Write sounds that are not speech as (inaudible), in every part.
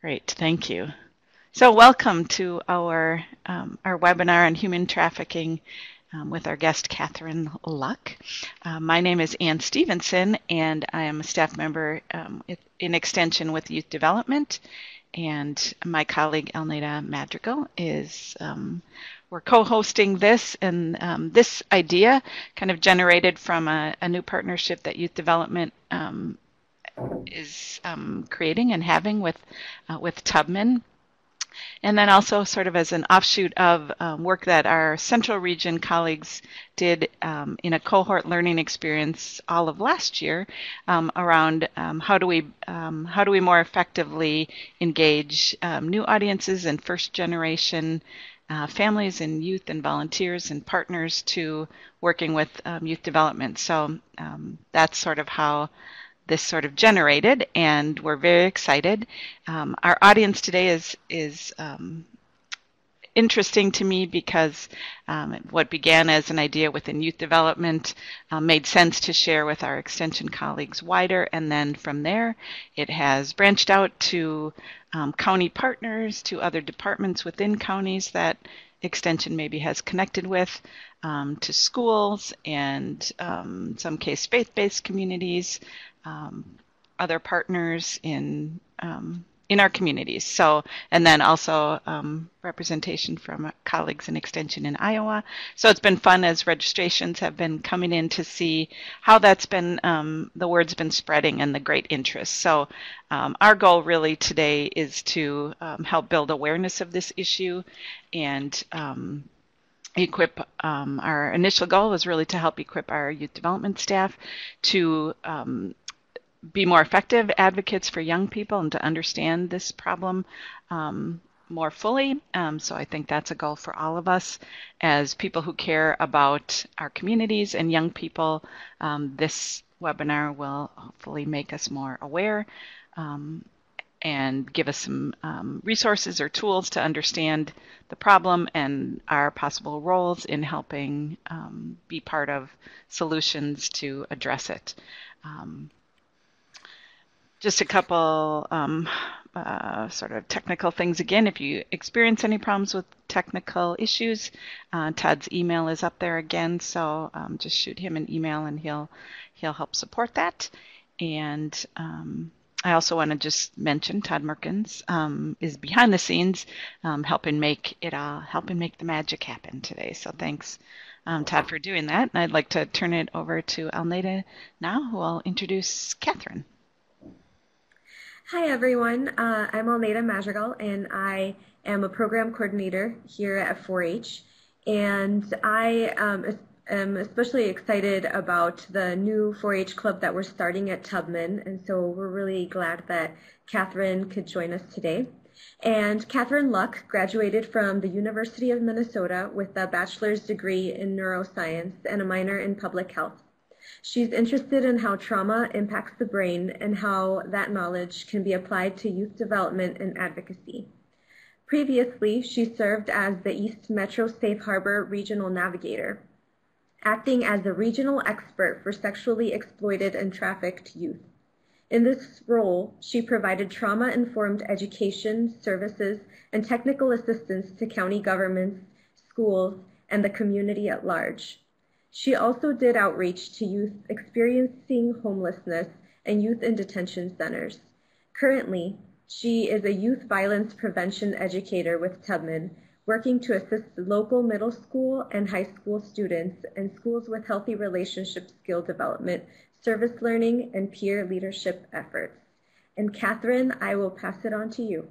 Great, thank you. So welcome to our, um, our webinar on human trafficking um, with our guest, Kathryn Luk. Uh, my name is Ann Stevenson, and I am a staff member um, in Extension with Youth Development. And my colleague, Alneda Madrigal, is um, we're co-hosting this, and um, this idea kind of generated from a, a new partnership that Youth Development um, is um, creating and having with uh, with Tubman. And then also sort of as an offshoot of um, work that our central region colleagues did um, in a cohort learning experience all of last year um, around um, how do we um, how do we more effectively engage um, new audiences and first generation uh, families and youth and volunteers and partners to working with youth development. So that's sort of how this sort of generated, and we're very excited. Um, our audience today is is um, interesting to me because um, what began as an idea within youth development uh, made sense to share with our extension colleagues wider, and then from there it has branched out to um, county partners, to other departments within counties that extension maybe has connected with, um, to schools and um, some case faith-based communities, um, other partners in um, in our communities. So, and then also um, representation from colleagues in Extension in Iowa. So it's been fun as registrations have been coming in to see how that's been, um, the word's been spreading and the great interest. So um, our goal really today is to um, help build awareness of this issue and um, equip um, our initial goal was really to help equip our youth development staff to um, be more effective advocates for young people and to understand this problem um, more fully. Um, so I think that's a goal for all of us as people who care about our communities and young people. Um, this webinar will hopefully make us more aware um, and give us some um, resources or tools to understand the problem and our possible roles in helping um, be part of solutions to address it. Um, just a couple um, uh, sort of technical things again. If you experience any problems with technical issues, uh, Todd's email is up there again, so um, just shoot him an email and he'll he'll help support that. And um, I also want to just mention Todd Merkins um, is behind the scenes um, helping make it all helping make the magic happen today. So thanks. Um, Todd, for doing that. And I'd like to turn it over to Alneda now, who will introduce Kathryn. Hi, everyone. Uh, I'm Alneda Madrigal, and I am a program coordinator here at 4-H. And I um, am especially excited about the new 4-H club that we're starting at Tubman. And so we're really glad that Kathryn could join us today. And Kathryn Luk graduated from the University of Minnesota with a bachelor's degree in neuroscience and a minor in public health. She's interested in how trauma impacts the brain and how that knowledge can be applied to youth development and advocacy. Previously, she served as the East Metro Safe Harbor Regional Navigator, acting as the regional expert for sexually exploited and trafficked youth. In this role, she provided trauma-informed education, services, and technical assistance to county governments, schools, and the community at large. She also did outreach to youth experiencing homelessness and youth in detention centers. Currently, she is a youth violence prevention educator with Tubman, working to assist local middle school and high school students and schools with healthy relationship skill development, service learning, and peer leadership efforts. And Kathryn, I will pass it on to you.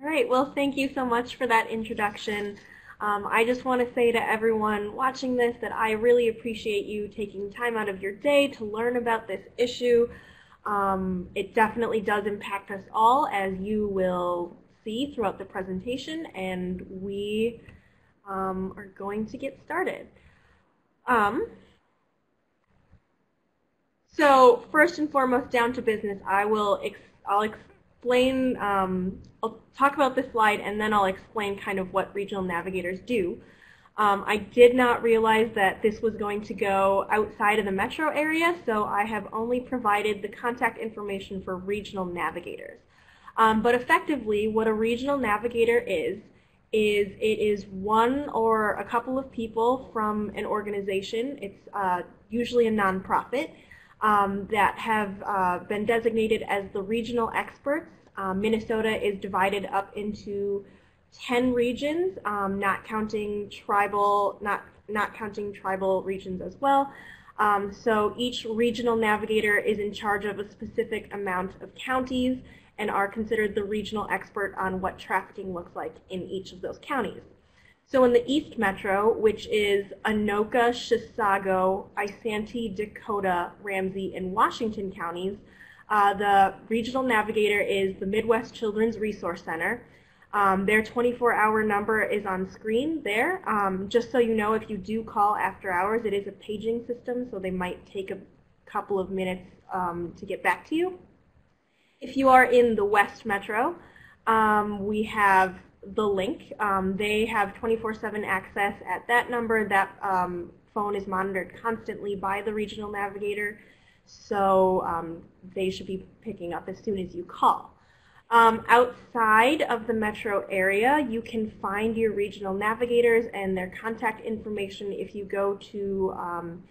All right, well, thank you so much for that introduction. Um, I just want to say to everyone watching this that I really appreciate you taking time out of your day to learn about this issue. Um, it definitely does impact us all, as you will see throughout the presentation, and we um, are going to get started. Um, so first and foremost, down to business, I will ex I'll explain um, I'll talk about this slide and then I'll explain kind of what regional navigators do. Um, I did not realize that this was going to go outside of the metro area, so I have only provided the contact information for regional navigators. Um, but effectively, what a regional navigator is, is it is one or a couple of people from an organization. It's uh, usually a nonprofit um, that have uh, been designated as the regional experts. Um, Minnesota is divided up into 10 regions, um, not counting tribal, not not counting tribal regions as well. Um, so each regional navigator is in charge of a specific amount of counties and are considered the regional expert on what trafficking looks like in each of those counties. So in the East Metro, which is Anoka, Chisago, Isanti, Dakota, Ramsey, and Washington counties, uh, the regional navigator is the Midwest Children's Resource Center. Um, their 24-hour number is on screen there. Um, just so you know, if you do call after hours, it is a paging system, so they might take a couple of minutes um, to get back to you. If you are in the West Metro, um, we have the link. Um, they have 24-7 access at that number. That um, phone is monitored constantly by the regional navigator, so um, they should be picking up as soon as you call. Um, outside of the metro area, you can find your regional navigators and their contact information if you go to um,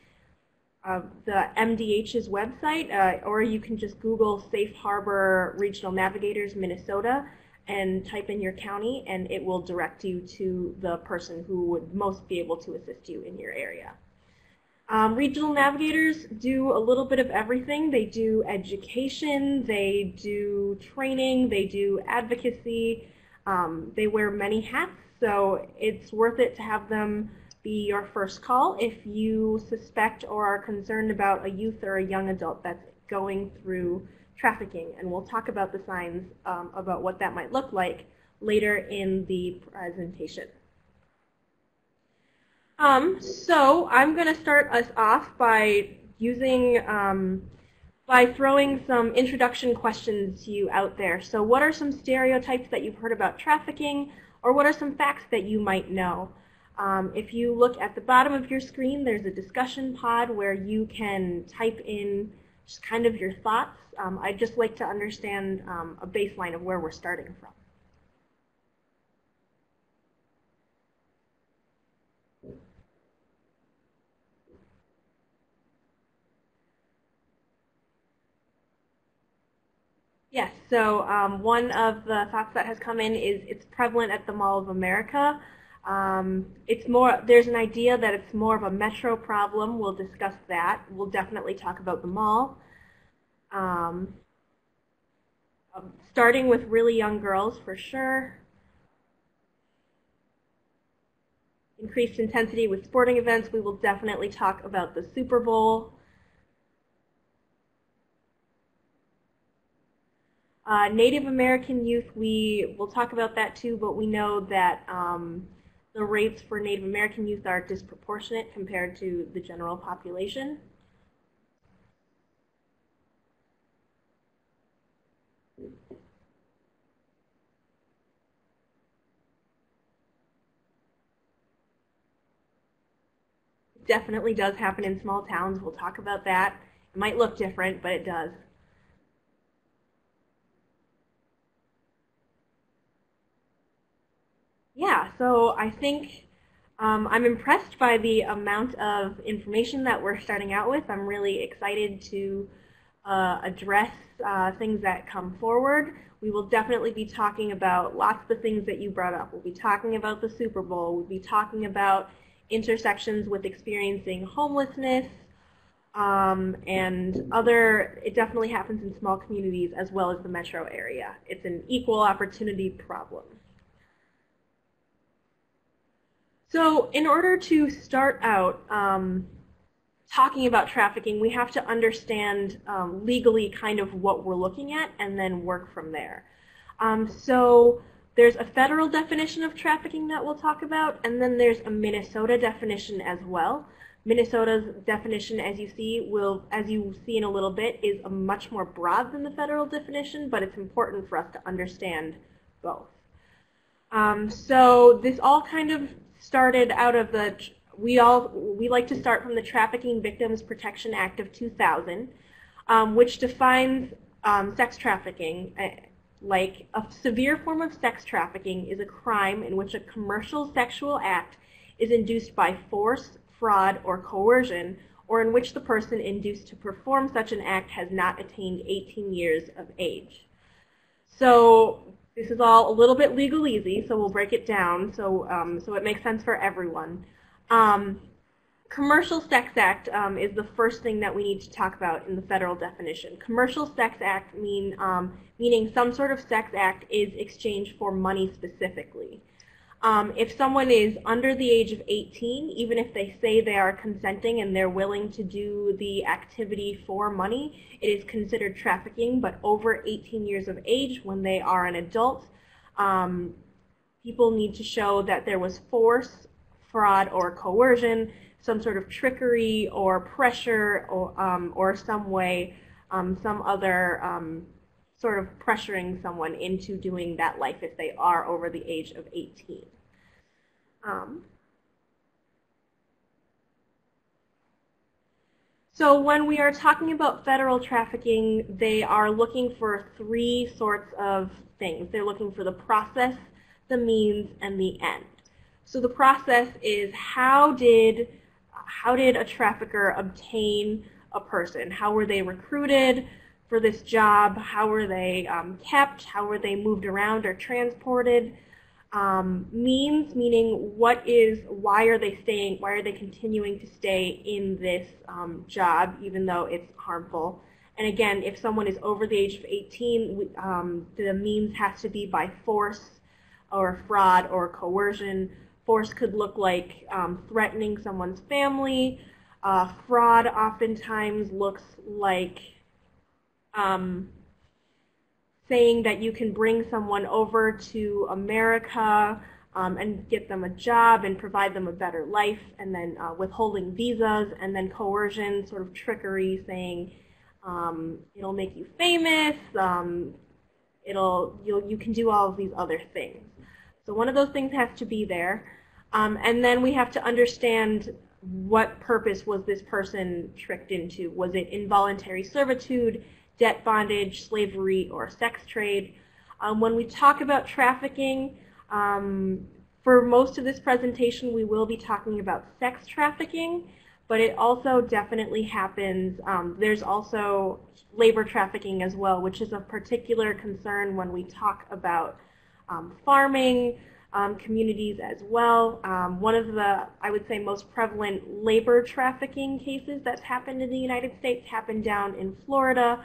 uh, the MDH's website, uh, or you can just Google Safe Harbor Regional Navigators Minnesota and type in your county, and it will direct you to the person who would most be able to assist you in your area. Um, regional navigators do a little bit of everything. They do education, they do training, they do advocacy. Um, they wear many hats, so it's worth it to have them be your first call if you suspect or are concerned about a youth or a young adult that's going through trafficking. And we'll talk about the signs um, about what that might look like later in the presentation. Um, so I'm going to start us off by using, um, by throwing some introduction questions to you out there. So what are some stereotypes that you've heard about trafficking, or what are some facts that you might know? Um, if you look at the bottom of your screen, there's a discussion pod where you can type in just kind of your thoughts. Um, I'd just like to understand um, a baseline of where we're starting from. Yes, so um, one of the thoughts that has come in is it's prevalent at the Mall of America. Um, it's more, there's an idea that it's more of a metro problem. We'll discuss that. We'll definitely talk about the mall. Um, um, starting with really young girls for sure. Increased intensity with sporting events. We will definitely talk about the Super Bowl. Uh, Native American youth, we will talk about that too, but we know that um, the rates for Native American youth are disproportionate compared to the general population. It definitely does happen in small towns. We'll talk about that. It might look different, but it does. Yeah, so I think um, I'm impressed by the amount of information that we're starting out with. I'm really excited to uh, address uh, things that come forward. We will definitely be talking about lots of the things that you brought up. We'll be talking about the Super Bowl. We'll be talking about intersections with experiencing homelessness um, and other, it definitely happens in small communities as well as the metro area. It's an equal opportunity problem. So in order to start out um, talking about trafficking, we have to understand um, legally kind of what we're looking at and then work from there. Um, so there's a federal definition of trafficking that we'll talk about, and then there's a Minnesota definition as well. Minnesota's definition, as you see, will, as you see in a little bit, is much more broad than the federal definition, but it's important for us to understand both. Um, so this all kind of started out of the we all we like to start from the Trafficking Victims Protection Act of 2000, um, which defines um, sex trafficking. Uh, like a severe form of sex trafficking is a crime in which a commercial sexual act is induced by force, fraud, or coercion, or in which the person induced to perform such an act has not attained 18 years of age. So this is all a little bit legalese, so we'll break it down so, um, so it makes sense for everyone. Um, Commercial Sex Act um, is the first thing that we need to talk about in the federal definition. Commercial Sex Act mean, um, meaning some sort of sex act is exchanged for money specifically. Um, if someone is under the age of 18, even if they say they are consenting and they're willing to do the activity for money, it is considered trafficking. But over 18 years of age, when they are an adult, um, people need to show that there was force, fraud, or coercion some sort of trickery or pressure or, um, or some way, um, some other um, sort of pressuring someone into doing that life if they are over the age of 18. Um, so when we are talking about federal trafficking, they are looking for three sorts of things. They're looking for the process, the means, and the end. So the process is how did how did a trafficker obtain a person? How were they recruited for this job? How were they um, kept? How were they moved around or transported? Um, means, meaning what is, why are they staying, why are they continuing to stay in this um, job even though it's harmful? And again, if someone is over the age of 18, um, the means has to be by force or fraud or coercion Force could look like um, threatening someone's family. Uh, fraud oftentimes looks like um, saying that you can bring someone over to America um, and get them a job and provide them a better life, and then uh, withholding visas, and then coercion, sort of trickery, saying um, it'll make you famous, um, it'll you you can do all of these other things. So one of those things has to be there. Um, and then we have to understand what purpose was this person tricked into. Was it involuntary servitude, debt bondage, slavery, or sex trade? Um, when we talk about trafficking, um, for most of this presentation we will be talking about sex trafficking, but it also definitely happens. Um, there's also labor trafficking as well, which is a particular concern when we talk about um, farming, um, communities as well. Um, one of the, I would say, most prevalent labor trafficking cases that's happened in the United States happened down in Florida.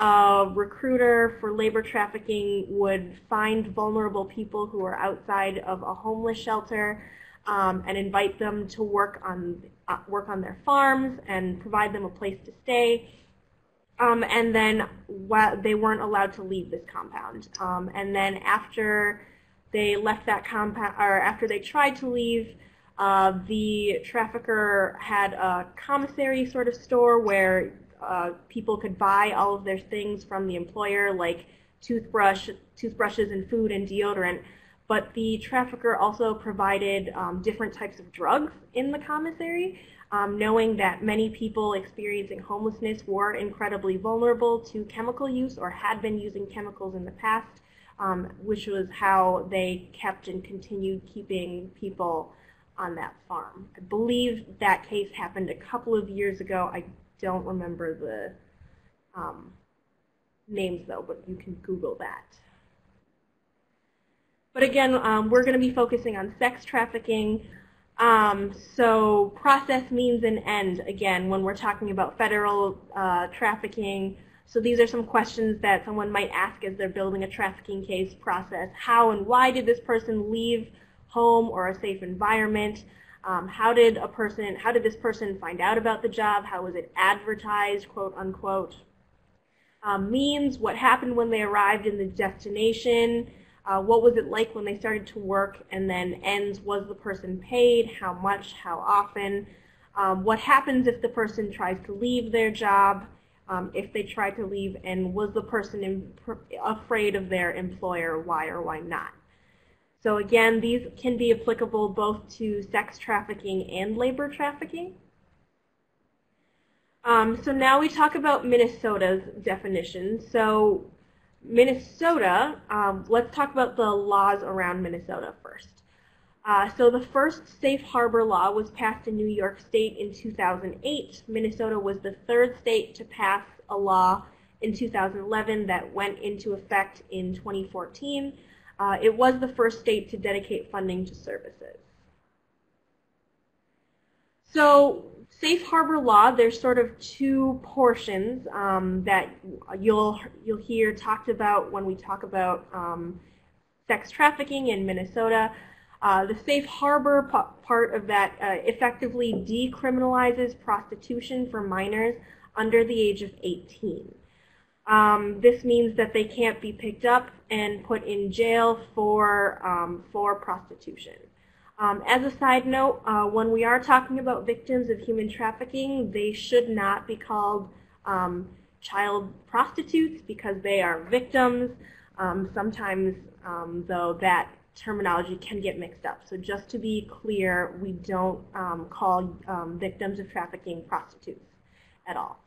A recruiter for labor trafficking would find vulnerable people who are outside of a homeless shelter um, and invite them to work on uh, work on their farms and provide them a place to stay. Um, and then they weren't allowed to leave this compound. Um, and then after they left that compound, or after they tried to leave, uh, the trafficker had a commissary sort of store where uh, people could buy all of their things from the employer, like toothbrush, toothbrushes and food and deodorant. But the trafficker also provided um, different types of drugs in the commissary, um, knowing that many people experiencing homelessness were incredibly vulnerable to chemical use or had been using chemicals in the past um, which was how they kept and continued keeping people on that farm. I believe that case happened a couple of years ago. I don't remember the um, names though, but you can Google that. But again, um, we're going to be focusing on sex trafficking. Um, so process means an end, again, when we're talking about federal uh, trafficking so these are some questions that someone might ask as they're building a trafficking case process. How and why did this person leave home or a safe environment? Um, how did a person, how did this person find out about the job? How was it advertised, quote unquote? Um, means, what happened when they arrived in the destination? Uh, what was it like when they started to work? And then ends, was the person paid? How much? How often? Um, what happens if the person tries to leave their job? um, if they try to leave and was the person afraid of their employer, why or why not. So again, these can be applicable both to sex trafficking and labor trafficking. Um, so now we talk about Minnesota's definition. So Minnesota, um, let's talk about the laws around Minnesota first. Uh, so the first safe harbor law was passed in New York State in 2008. Minnesota was the third state to pass a law in 2011 that went into effect in 2014. Uh, it was the first state to dedicate funding to services. So safe harbor law, there's sort of two portions um, that you'll you'll hear talked about when we talk about um, sex trafficking in Minnesota. Uh, the safe harbor part of that uh, effectively decriminalizes prostitution for minors under the age of 18. Um, this means that they can't be picked up and put in jail for, um, for prostitution. Um, as a side note, uh, when we are talking about victims of human trafficking, they should not be called um, child prostitutes because they are victims. Um, sometimes, um, though, that terminology can get mixed up. So just to be clear, we don't call victims of trafficking prostitutes at all.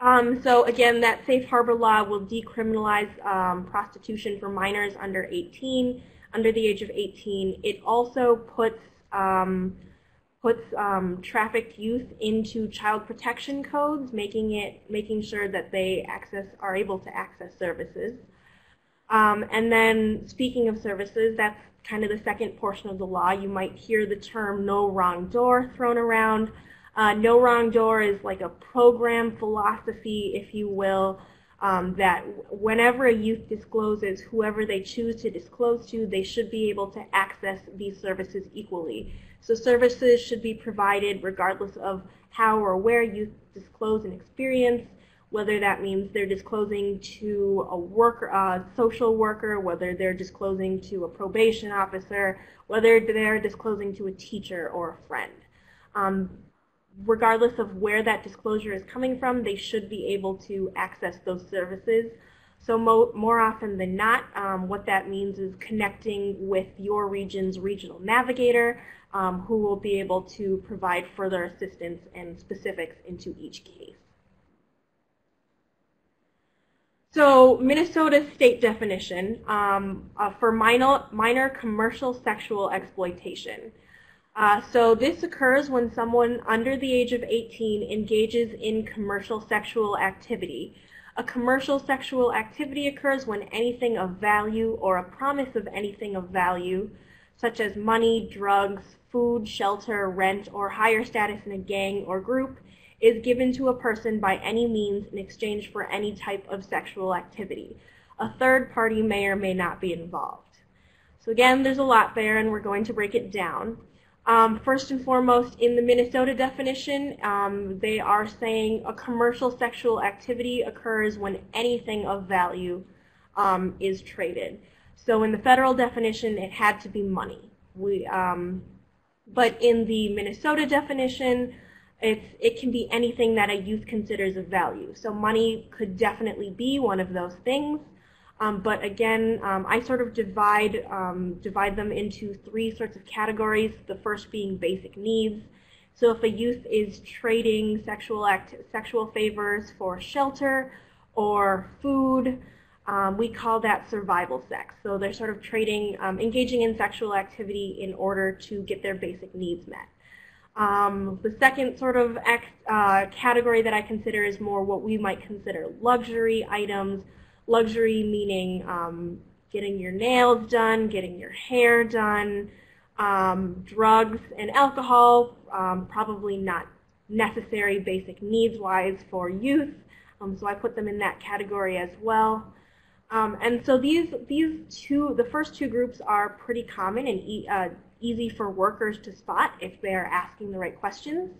Um, so again, that safe harbor law will decriminalize um, prostitution for minors under 18, under the age of 18. It also puts um, puts um, trafficked youth into child protection codes, making it making sure that they access are able to access services. Um, and then speaking of services, that's kind of the second portion of the law. You might hear the term no wrong door thrown around. Uh, no wrong door is like a program philosophy, if you will, um, that whenever a youth discloses whoever they choose to disclose to, they should be able to access these services equally. So services should be provided regardless of how or where youth disclose an experience, whether that means they're disclosing to a worker, a social worker, whether they're disclosing to a probation officer, whether they're disclosing to a teacher or a friend. Um, regardless of where that disclosure is coming from, they should be able to access those services. So mo more often than not, um, what that means is connecting with your region's regional navigator, um, who will be able to provide further assistance and specifics into each case. So Minnesota state definition um, uh, for minor, minor commercial sexual exploitation. Uh, so this occurs when someone under the age of 18 engages in commercial sexual activity. A commercial sexual activity occurs when anything of value or a promise of anything of value, such as money, drugs, food, shelter, rent, or higher status in a gang or group, is given to a person by any means in exchange for any type of sexual activity. A third party may or may not be involved. So again, there's a lot there, and we're going to break it down. Um, first and foremost, in the Minnesota definition, um, they are saying a commercial sexual activity occurs when anything of value um, is traded. So in the federal definition, it had to be money. We, um, but in the Minnesota definition, it's, it can be anything that a youth considers of value. So money could definitely be one of those things. Um, but again, um, I sort of divide, um, divide them into three sorts of categories, the first being basic needs. So if a youth is trading sexual, act sexual favors for shelter or food, um, we call that survival sex. So they're sort of trading, um, engaging in sexual activity in order to get their basic needs met. Um, the second sort of uh, category that I consider is more what we might consider luxury items. Luxury meaning um, getting your nails done, getting your hair done, um, drugs and alcohol, um, probably not necessary basic needs-wise for youth. Um, so I put them in that category as well. Um, and so these these two, the first two groups are pretty common and e uh, easy for workers to spot if they're asking the right questions.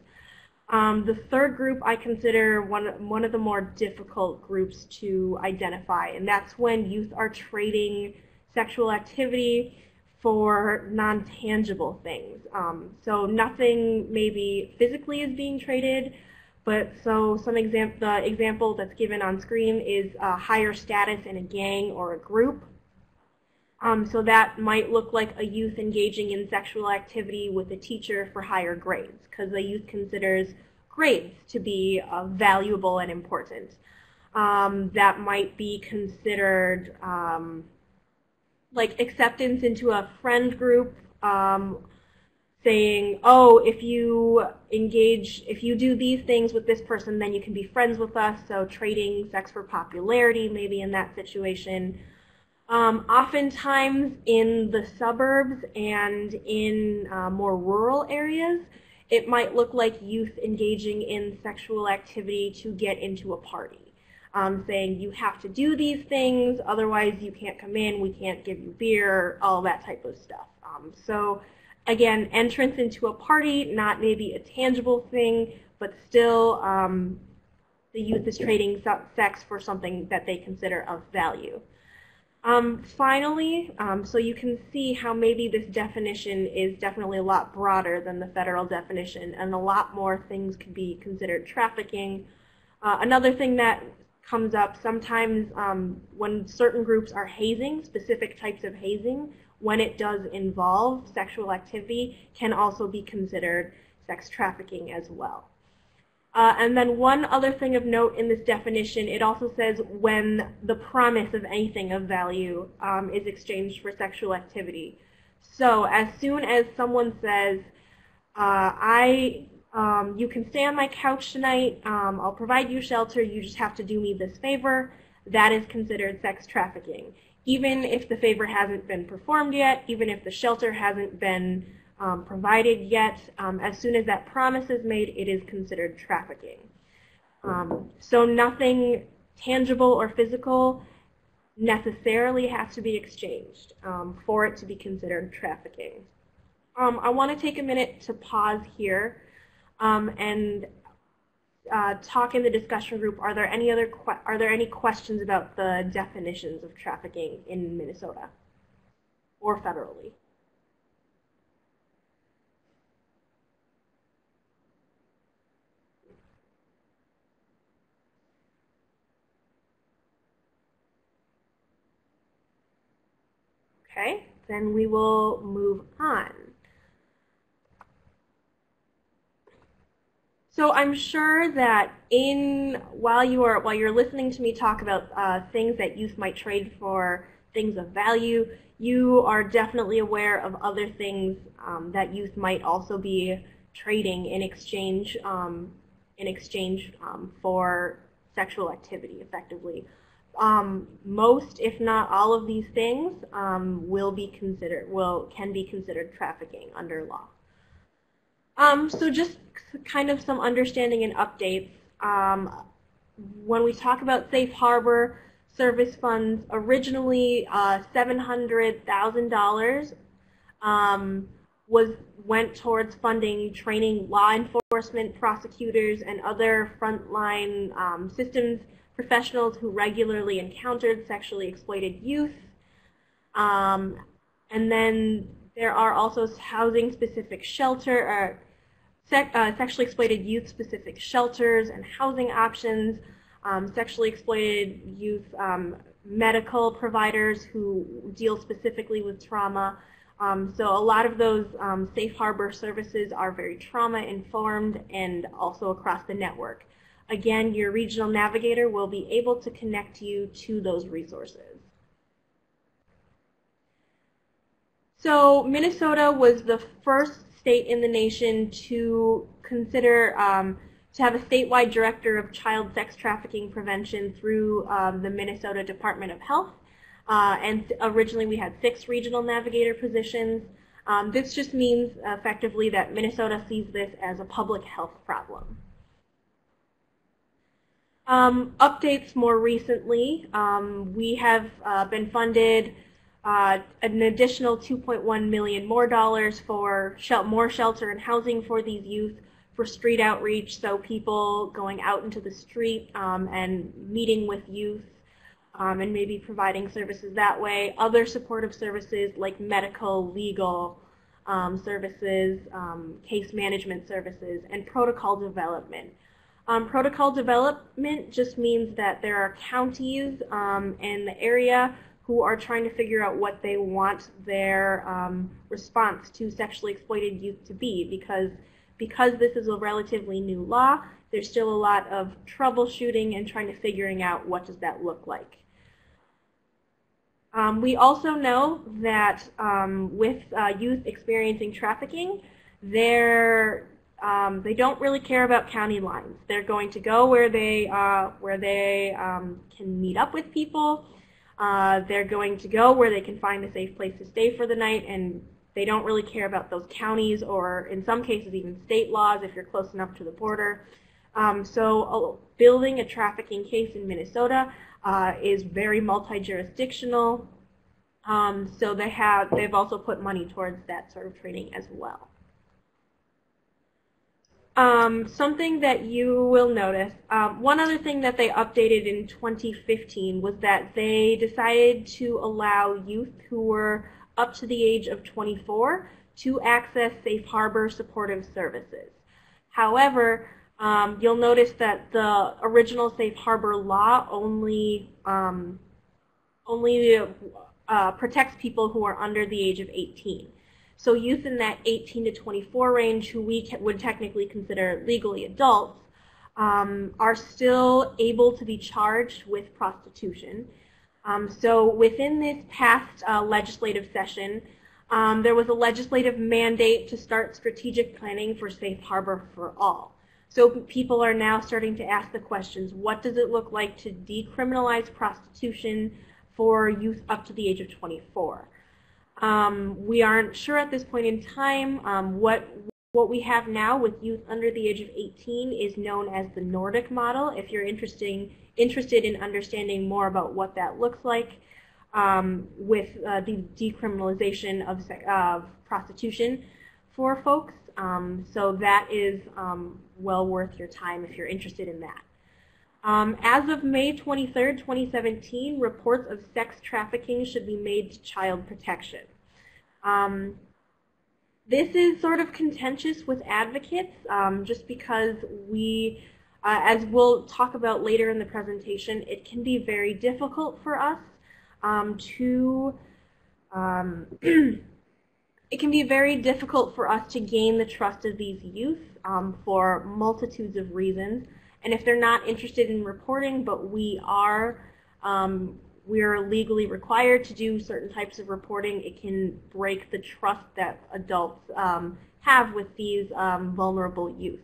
Um, the third group I consider one, one of the more difficult groups to identify, and that's when youth are trading sexual activity for non-tangible things. Um, so nothing maybe physically is being traded, but so some example, the example that's given on screen is a higher status in a gang or a group. Um, so that might look like a youth engaging in sexual activity with a teacher for higher grades, because the youth considers grades to be uh, valuable and important. um, that might be considered um, like acceptance into a friend group um, saying, oh, if you engage, if you do these things with this person, then you can be friends with us. So trading sex for popularity, maybe in that situation. Um, oftentimes in the suburbs and in uh, more rural areas, it might look like youth engaging in sexual activity to get into a party. Um, saying you have to do these things, otherwise you can't come in, we can't give you beer, all that type of stuff. Um, so again, entrance into a party, not maybe a tangible thing, but still um, the youth is trading sex for something that they consider of value. Um, finally, um, so you can see how maybe this definition is definitely a lot broader than the federal definition, and a lot more things could be considered trafficking. Uh, another thing that comes up sometimes um, when certain groups are hazing, specific types of hazing, when it does involve sexual activity, can also be considered sex trafficking as well. Uh, and then one other thing of note in this definition, it also says when the promise of anything of value um, is exchanged for sexual activity. So as soon as someone says, uh, I, um, you can stay on my couch tonight, um, I'll provide you shelter, you just have to do me this favor, that is considered sex trafficking. Even if the favor hasn't been performed yet, even if the shelter hasn't been um, provided yet. Um, as soon as that promise is made, it is considered trafficking. Um, so nothing tangible or physical necessarily has to be exchanged um, for it to be considered trafficking. Um, I want to take a minute to pause here um, and uh, talk in the discussion group. Are there any other are there any questions about the definitions of trafficking in Minnesota or federally? Okay, then we will move on. So I'm sure that in while you are while you're listening to me talk about uh, things that youth might trade for things of value, you are definitely aware of other things um, that youth might also be trading in exchange um, in exchange um, for sexual activity, effectively um, most, if not all of these things, um, will be considered will can be considered trafficking under law. Um, so just kind of some understanding and updates. Um, when we talk about safe harbor service funds, originally uh, seven hundred thousand dollars um, was went towards funding training law enforcement, prosecutors, and other frontline um, systems professionals who regularly encountered sexually exploited youth. Um, and then there are also housing-specific shelter, or sec uh, sexually exploited youth-specific shelters and housing options, um, sexually exploited youth um, medical providers who deal specifically with trauma. Um, so a lot of those um, safe harbor services are very trauma informed and also across the network. Again, your regional navigator will be able to connect you to those resources. So Minnesota was the first state in the nation to consider um, to have a statewide director of child sex trafficking prevention through um, the Minnesota Department of Health. Uh, and originally we had six regional navigator positions. Um, this just means effectively that Minnesota sees this as a public health problem. Um, updates more recently, um, we have uh, been funded uh, an additional 2.1 million more dollars for shel more shelter and housing for these youth, for street outreach, so people going out into the street um, and meeting with youth um, and maybe providing services that way. Other supportive services like medical, legal um, services, um, case management services, and protocol development. Um, protocol development just means that there are counties um, in the area who are trying to figure out what they want their um, response to sexually exploited youth to be because because this is a relatively new law, there's still a lot of troubleshooting and trying to figuring out what does that look like. Um, we also know that um, with uh, youth experiencing trafficking, they're um, they don't really care about county lines. They're going to go where they uh, where they um, can meet up with people. Uh, they're going to go where they can find a safe place to stay for the night, and they don't really care about those counties or, in some cases, even state laws if you're close enough to the border. Um, so, uh, building a trafficking case in Minnesota uh, is very multi-jurisdictional. Um, so they have they've also put money towards that sort of training as well. Um, something that you will notice, um, one other thing that they updated in 2015 was that they decided to allow youth who were up to the age of 24 to access safe harbor supportive services. However, um, you'll notice that the original safe harbor law only um, only uh, protects people who are under the age of 18. So youth in that 18 to 24 range, who we would technically consider legally adults, um, are still able to be charged with prostitution. Um, so within this past uh, legislative session, um, there was a legislative mandate to start strategic planning for safe harbor for all. So people are now starting to ask the questions, what does it look like to decriminalize prostitution for youth up to the age of 24? Um, we aren't sure at this point in time. Um, what what we have now with youth under the age of 18 is known as the Nordic model. If you're interesting, interested in understanding more about what that looks like um, with uh, the decriminalization of, of prostitution for folks. Um, so that is um, well worth your time if you're interested in that. Um, as of May 23, 2017, reports of sex trafficking should be made to child protection. Um, this is sort of contentious with advocates um, just because we, uh, as we'll talk about later in the presentation, it can be very difficult for us um, to um, (clears throat) it can be very difficult for us to gain the trust of these youth um, for multitudes of reasons. And if they're not interested in reporting, but we are, um, we're legally required to do certain types of reporting, it can break the trust that adults um, have with these um, vulnerable youth.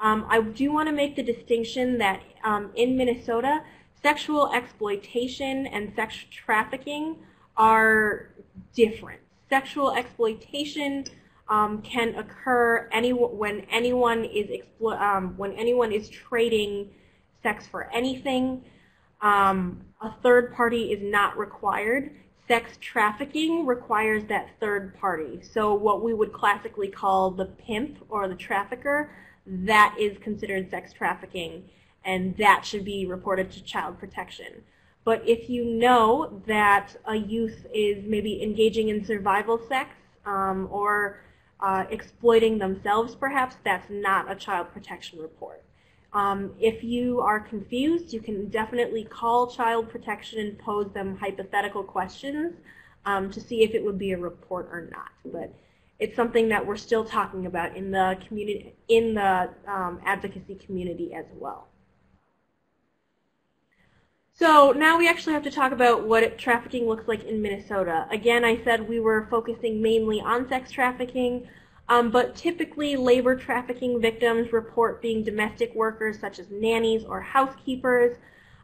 Um, I do want to make the distinction that um, in Minnesota, sexual exploitation and sex trafficking are different. Sexual exploitation um, can occur any when anyone is um, when anyone is trading sex for anything. Um, a third party is not required. Sex trafficking requires that third party. So what we would classically call the pimp or the trafficker, that is considered sex trafficking, and that should be reported to child protection. But if you know that a youth is maybe engaging in survival sex um, or uh, exploiting themselves, perhaps, that's not a child protection report. Um, if you are confused, you can definitely call child protection and pose them hypothetical questions um, to see if it would be a report or not. But it's something that we're still talking about in the community, in the um, advocacy community as well. So now we actually have to talk about what trafficking looks like in Minnesota. Again, I said we were focusing mainly on sex trafficking, um, but typically labor trafficking victims report being domestic workers such as nannies or housekeepers.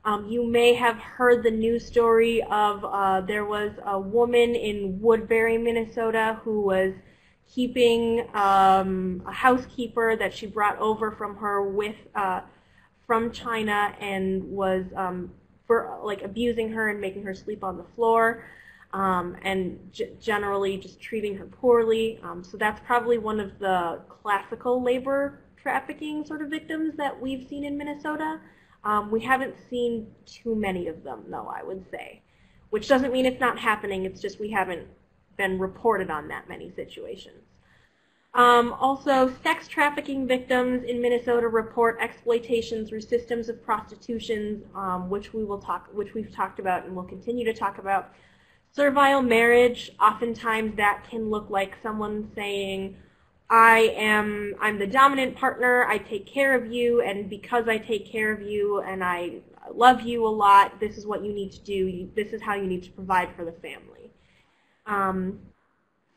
Um, you may have heard the news story of uh, there was a woman in Woodbury, Minnesota who was keeping um, a housekeeper that she brought over from her with uh, from China and was um, for like abusing her and making her sleep on the floor, um, and generally just treating her poorly. Um, so that's probably one of the classical labor trafficking sort of victims that we've seen in Minnesota. Um, we haven't seen too many of them, though, I would say, which doesn't mean it's not happening. It's just we haven't been reported on that many situations. Um, also, sex trafficking victims in Minnesota report exploitation through systems of prostitution, um, which we will talk, which we've talked about and will continue to talk about. Servile marriage, oftentimes that can look like someone saying, I am I'm the dominant partner. I take care of you, and because I take care of you and I love you a lot, this is what you need to do. This is how you need to provide for the family. Um,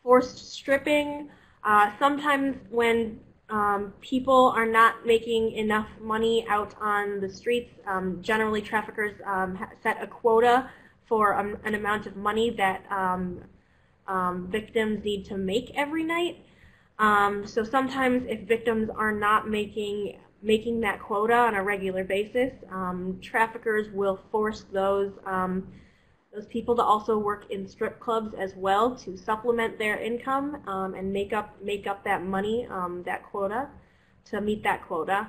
forced stripping. Uh, sometimes when um, people are not making enough money out on the streets, um, generally traffickers um, set a quota for um, an amount of money that um, victims need to make every night. So sometimes if victims are not making making that quota on a regular basis, traffickers will force those those people to also work in strip clubs as well to supplement their income um, and make up make up that money, um, that quota, to meet that quota.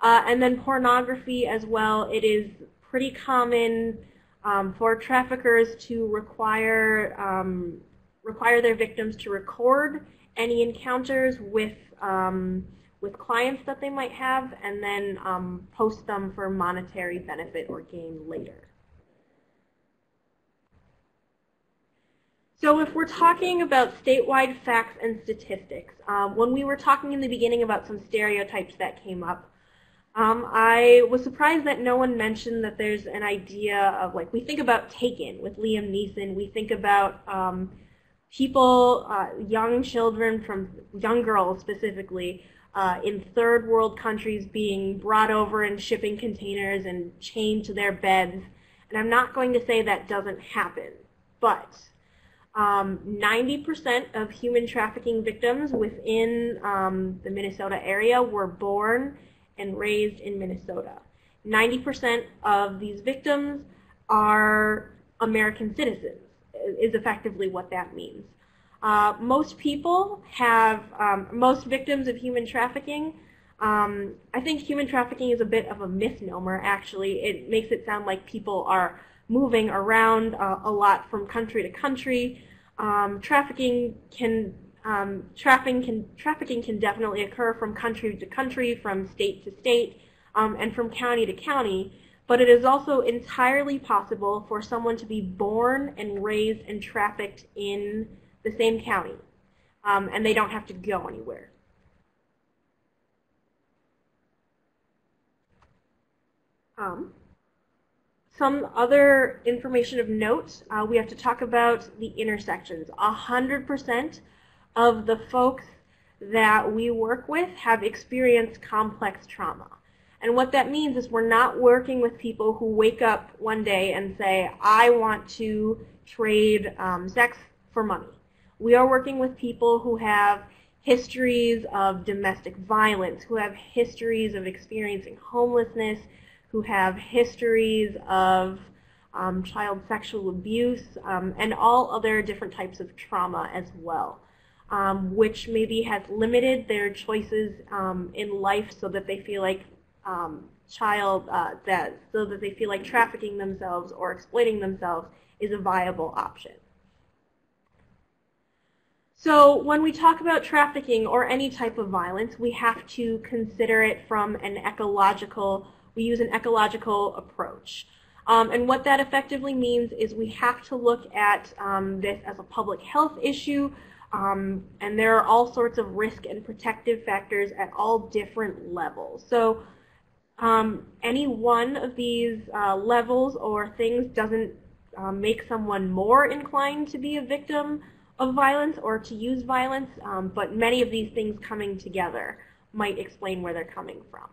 Uh, and then pornography as well. It is pretty common um, for traffickers to require um, require their victims to record any encounters with um, with clients that they might have, and then um, post them for monetary benefit or gain later. So if we're talking about statewide facts and statistics, um, when we were talking in the beginning about some stereotypes that came up, um, I was surprised that no one mentioned that there's an idea of like we think about Taken with Liam Neeson, we think about um, people, uh, young children from young girls specifically, uh, in third world countries being brought over in shipping containers and chained to their beds. And I'm not going to say that doesn't happen, but 90% um, of human trafficking victims within um, the Minnesota area were born and raised in Minnesota. 90% of these victims are American citizens, is effectively what that means. Uh, most people have, um, most victims of human trafficking, um, I think human trafficking is a bit of a misnomer, actually. It makes it sound like people are moving around uh, a lot from country to country um, trafficking can um, trafficking can trafficking can definitely occur from country to country, from state to state, um, and from county to county. But it is also entirely possible for someone to be born and raised and trafficked in the same county, um, and they don't have to go anywhere. Um, some other information of note, uh, we have to talk about the intersections. 100% of the folks that we work with have experienced complex trauma. And what that means is we're not working with people who wake up one day and say, I want to trade um, sex for money. We are working with people who have histories of domestic violence, who have histories of experiencing homelessness, who have histories of um, child sexual abuse um, and all other different types of trauma as well, um, which maybe has limited their choices um, in life so that they feel like um, child uh, that so that they feel like trafficking themselves or exploiting themselves is a viable option. So when we talk about trafficking or any type of violence, we have to consider it from an ecological we use an ecological approach. Um, and what that effectively means is we have to look at um, this as a public health issue, um, and there are all sorts of risk and protective factors at all different levels. So um, any one of these uh, levels or things doesn't um, make someone more inclined to be a victim of violence or to use violence, um, but many of these things coming together might explain where they're coming from.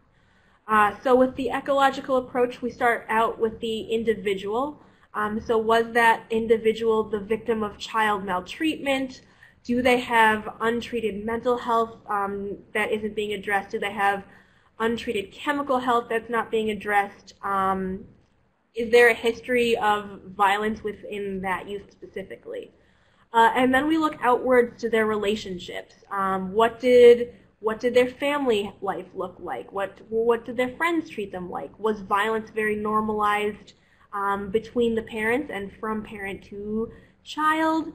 Uh, so with the ecological approach, we start out with the individual. Um, so was that individual the victim of child maltreatment? Do they have untreated mental health um, that isn't being addressed? Do they have untreated chemical health that's not being addressed? Um, is there a history of violence within that youth specifically? Uh, and then we look outwards to their relationships. Um, what did what did their family life look like? What, what did their friends treat them like? Was violence very normalized um, between the parents and from parent to child?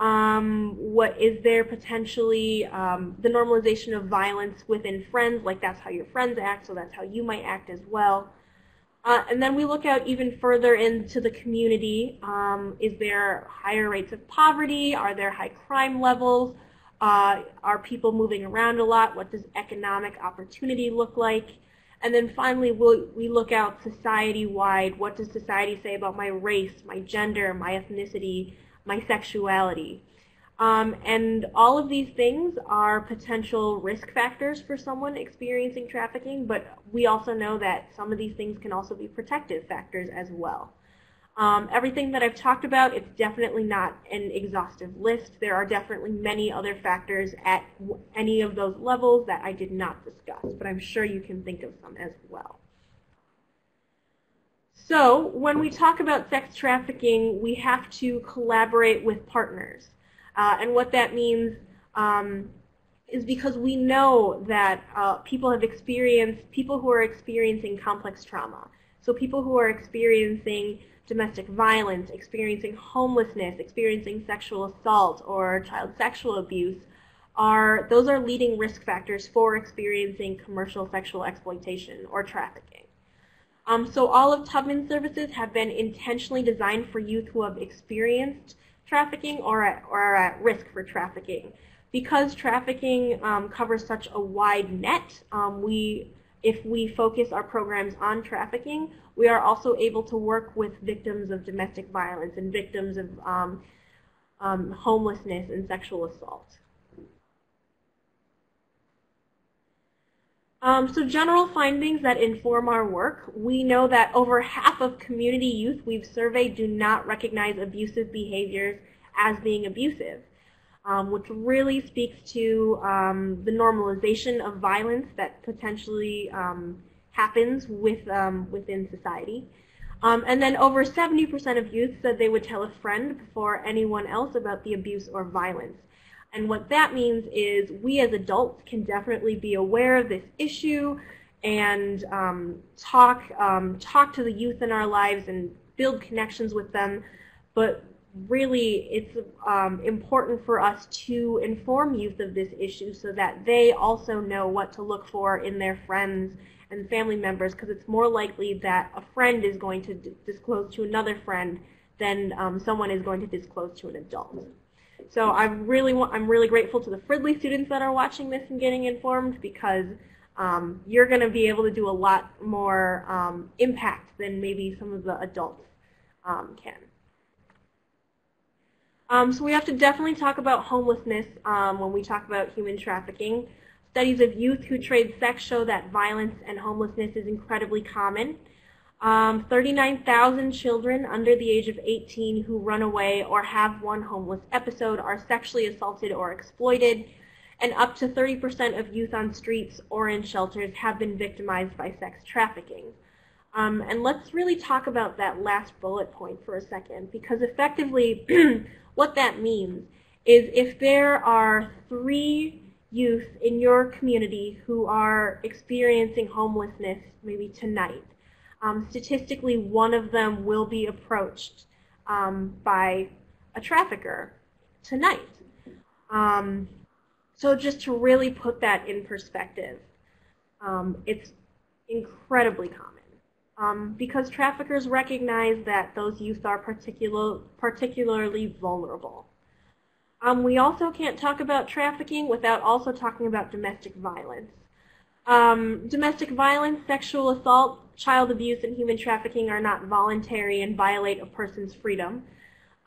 Um, what is there potentially um, the normalization of violence within friends, like that's how your friends act, so that's how you might act as well. Uh, and then we look out even further into the community. Um, is there higher rates of poverty? Are there high crime levels? Uh, are people moving around a lot? What does economic opportunity look like? And then finally, we'll, we look out society-wide. What does society say about my race, my gender, my ethnicity, my sexuality? Um, and all of these things are potential risk factors for someone experiencing trafficking, but we also know that some of these things can also be protective factors as well. Um, everything that I've talked about, it's definitely not an exhaustive list. There are definitely many other factors at any of those levels that I did not discuss, but I'm sure you can think of some as well. So when we talk about sex trafficking, we have to collaborate with partners. Uh, and what that means um, is because we know that uh, people have experienced, people who are experiencing complex trauma, so people who are experiencing domestic violence, experiencing homelessness, experiencing sexual assault or child sexual abuse, are those are leading risk factors for experiencing commercial sexual exploitation or trafficking. Um, so all of Tubman's services have been intentionally designed for youth who have experienced trafficking or, at, or are at risk for trafficking. Because trafficking um, covers such a wide net, um, we if we focus our programs on trafficking, we are also able to work with victims of domestic violence and victims of um, um, homelessness and sexual assault. Um, so general findings that inform our work. We know that over half of community youth we've surveyed do not recognize abusive behaviors as being abusive um, which really speaks to um, the normalization of violence that potentially um, happens with, um, within society. Um, and then over 70% of youth said they would tell a friend before anyone else about the abuse or violence. And what that means is we as adults can definitely be aware of this issue and um, talk, talk to the youth in our lives and build connections with them. But really it's um, important for us to inform youth of this issue so that they also know what to look for in their friends and family members because it's more likely that a friend is going to disclose to another friend than um, someone is going to disclose to an adult. So I really, I'm really grateful to the Fridley students that are watching this and getting informed because um, you're going to be able to do a lot more um, impact than maybe some of the adults um, can. Um, so we have to definitely talk about homelessness um, when we talk about human trafficking. Studies of youth who trade sex show that violence and homelessness is incredibly common. Um, 39,000 children under the age of 18 who run away or have one homeless episode are sexually assaulted or exploited, and up to 30% of youth on streets or in shelters have been victimized by sex trafficking. Um, and let's really talk about that last bullet point for a second, because effectively (clears throat) What that means is if there are three youth in your community who are experiencing homelessness maybe tonight, um, statistically one of them will be approached um, by a trafficker tonight. Um, so just to really put that in perspective, um, it's incredibly common. Um, because traffickers recognize that those youth are particular, particularly vulnerable. Um, we also can't talk about trafficking without also talking about domestic violence. Um, domestic violence, sexual assault, child abuse, and human trafficking are not voluntary and violate a person's freedom.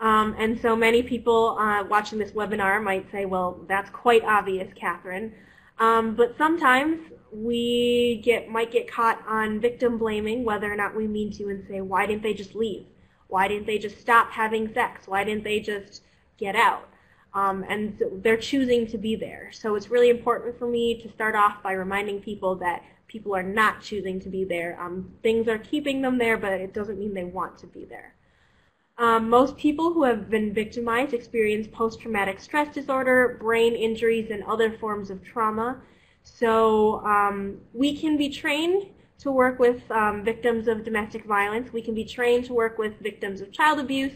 Um, and so many people uh, watching this webinar might say, well, that's quite obvious, Kathryn. Um, but sometimes we get might get caught on victim blaming, whether or not we mean to, and say, why didn't they just leave? Why didn't they just stop having sex? Why didn't they just get out? Um, and they're choosing to be there. So it's really important for me to start off by reminding people that people are not choosing to be there. Um, things are keeping them there, but it doesn't mean they want to be there. Um, most people who have been victimized experience post-traumatic stress disorder, brain injuries, and other forms of trauma. So um, we can be trained to work with um, victims of domestic violence. We can be trained to work with victims of child abuse.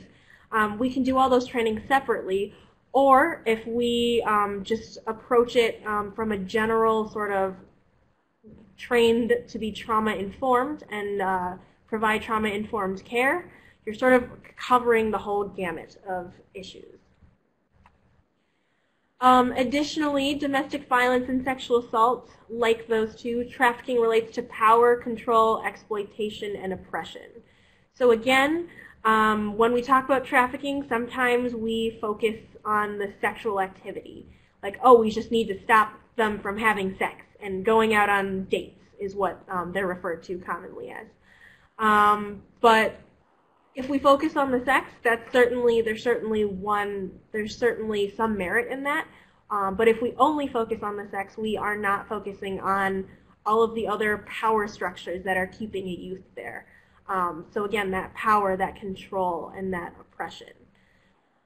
Um, we can do all those trainings separately. Or if we um, just approach it um, from a general sort of trained to be trauma informed and uh, provide trauma informed care, you're sort of covering the whole gamut of issues. Um, additionally, domestic violence and sexual assault, like those two, trafficking relates to power, control, exploitation, and oppression. So again, um, when we talk about trafficking, sometimes we focus on the sexual activity. Like, oh, we just need to stop them from having sex and going out on dates is what um, they're referred to commonly as. Um, but if we focus on the sex, that's certainly there's certainly one there's certainly some merit in that. Um, but if we only focus on the sex, we are not focusing on all of the other power structures that are keeping a youth there. Um, so again, that power, that control, and that oppression.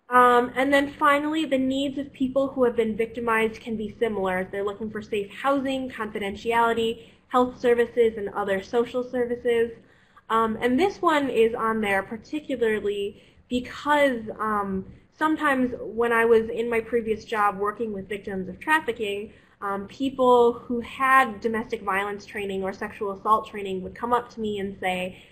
Um, and then finally, the needs of people who have been victimized can be similar. They're looking for safe housing, confidentiality, health services, and other social services. Um, and this one is on there particularly because um, sometimes when I was in my previous job working with victims of trafficking, um, people who had domestic violence training or sexual assault training would come up to me and say,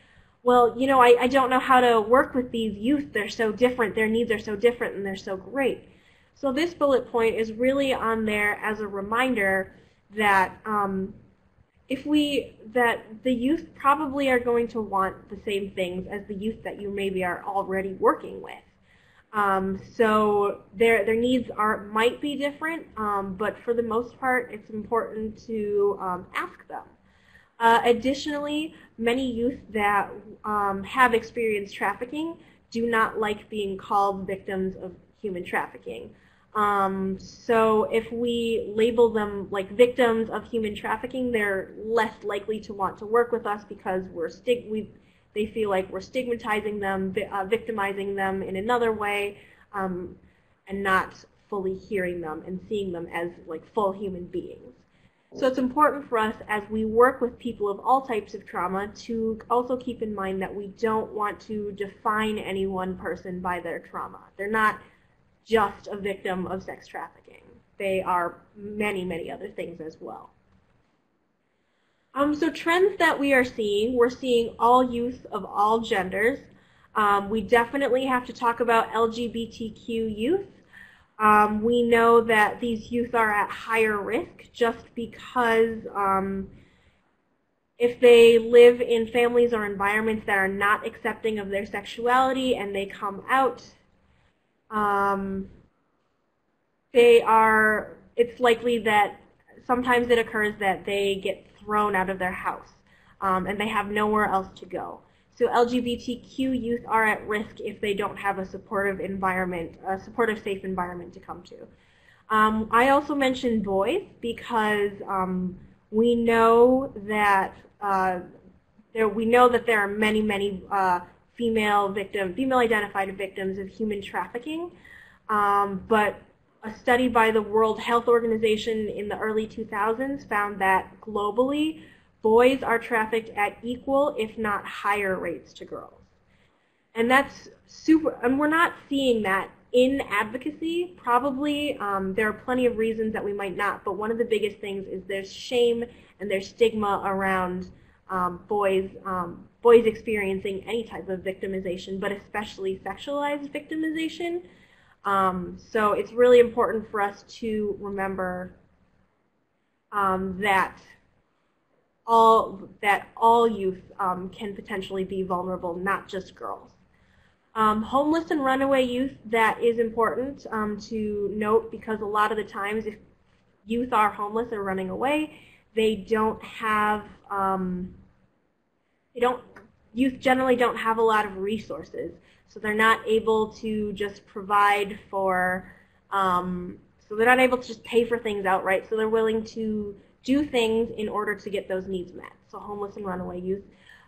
well, you know, I, I don't know how to work with these youth. They're so different. Their needs are so different and they're so great. So this bullet point is really on there as a reminder that um, if we that the youth probably are going to want the same things as the youth that you maybe are already working with. Um, so their their needs are might be different, um, but for the most part, it's important to um, ask them. Uh, additionally, many youth that um, have experienced trafficking do not like being called victims of human trafficking. Um, so if we label them like victims of human trafficking, they're less likely to want to work with us because we're stig- we, they feel like we're stigmatizing them, uh, victimizing them in another way, um, and not fully hearing them and seeing them as like full human beings. So it's important for us as we work with people of all types of trauma to also keep in mind that we don't want to define any one person by their trauma. They're not just a victim of sex trafficking. They are many, many other things as well. Um, so trends that we are seeing, we're seeing all youth of all genders. Um, we definitely have to talk about LGBTQ youth. Um, we know that these youth are at higher risk just because um, if they live in families or environments that are not accepting of their sexuality and they come out, um, they are, it's likely that sometimes it occurs that they get thrown out of their house um, and they have nowhere else to go. So LGBTQ youth are at risk if they don't have a supportive environment, a supportive, safe environment to come to. Um, I also mentioned boys because um, we know that uh, there, we know that there are many, many uh, female victim, female identified victims of human trafficking. Um, but a study by the World Health Organization in the early 2000s found that globally, boys are trafficked at equal, if not higher rates to girls. And that's super, and we're not seeing that in advocacy. Probably um, there are plenty of reasons that we might not, but one of the biggest things is there's shame and there's stigma around um, boys um, boys experiencing any type of victimization, but especially sexualized victimization. Um, so it's really important for us to remember um, that all that all youth um, can potentially be vulnerable, not just girls. Um, homeless and runaway youth, that is important um, to note because a lot of the times if youth are homeless or running away, they don't have, um, they don't, youth generally don't have a lot of resources. So they're not able to just provide for, um, so they're not able to just pay for things outright. So they're willing to do things in order to get those needs met. So homeless and runaway youth.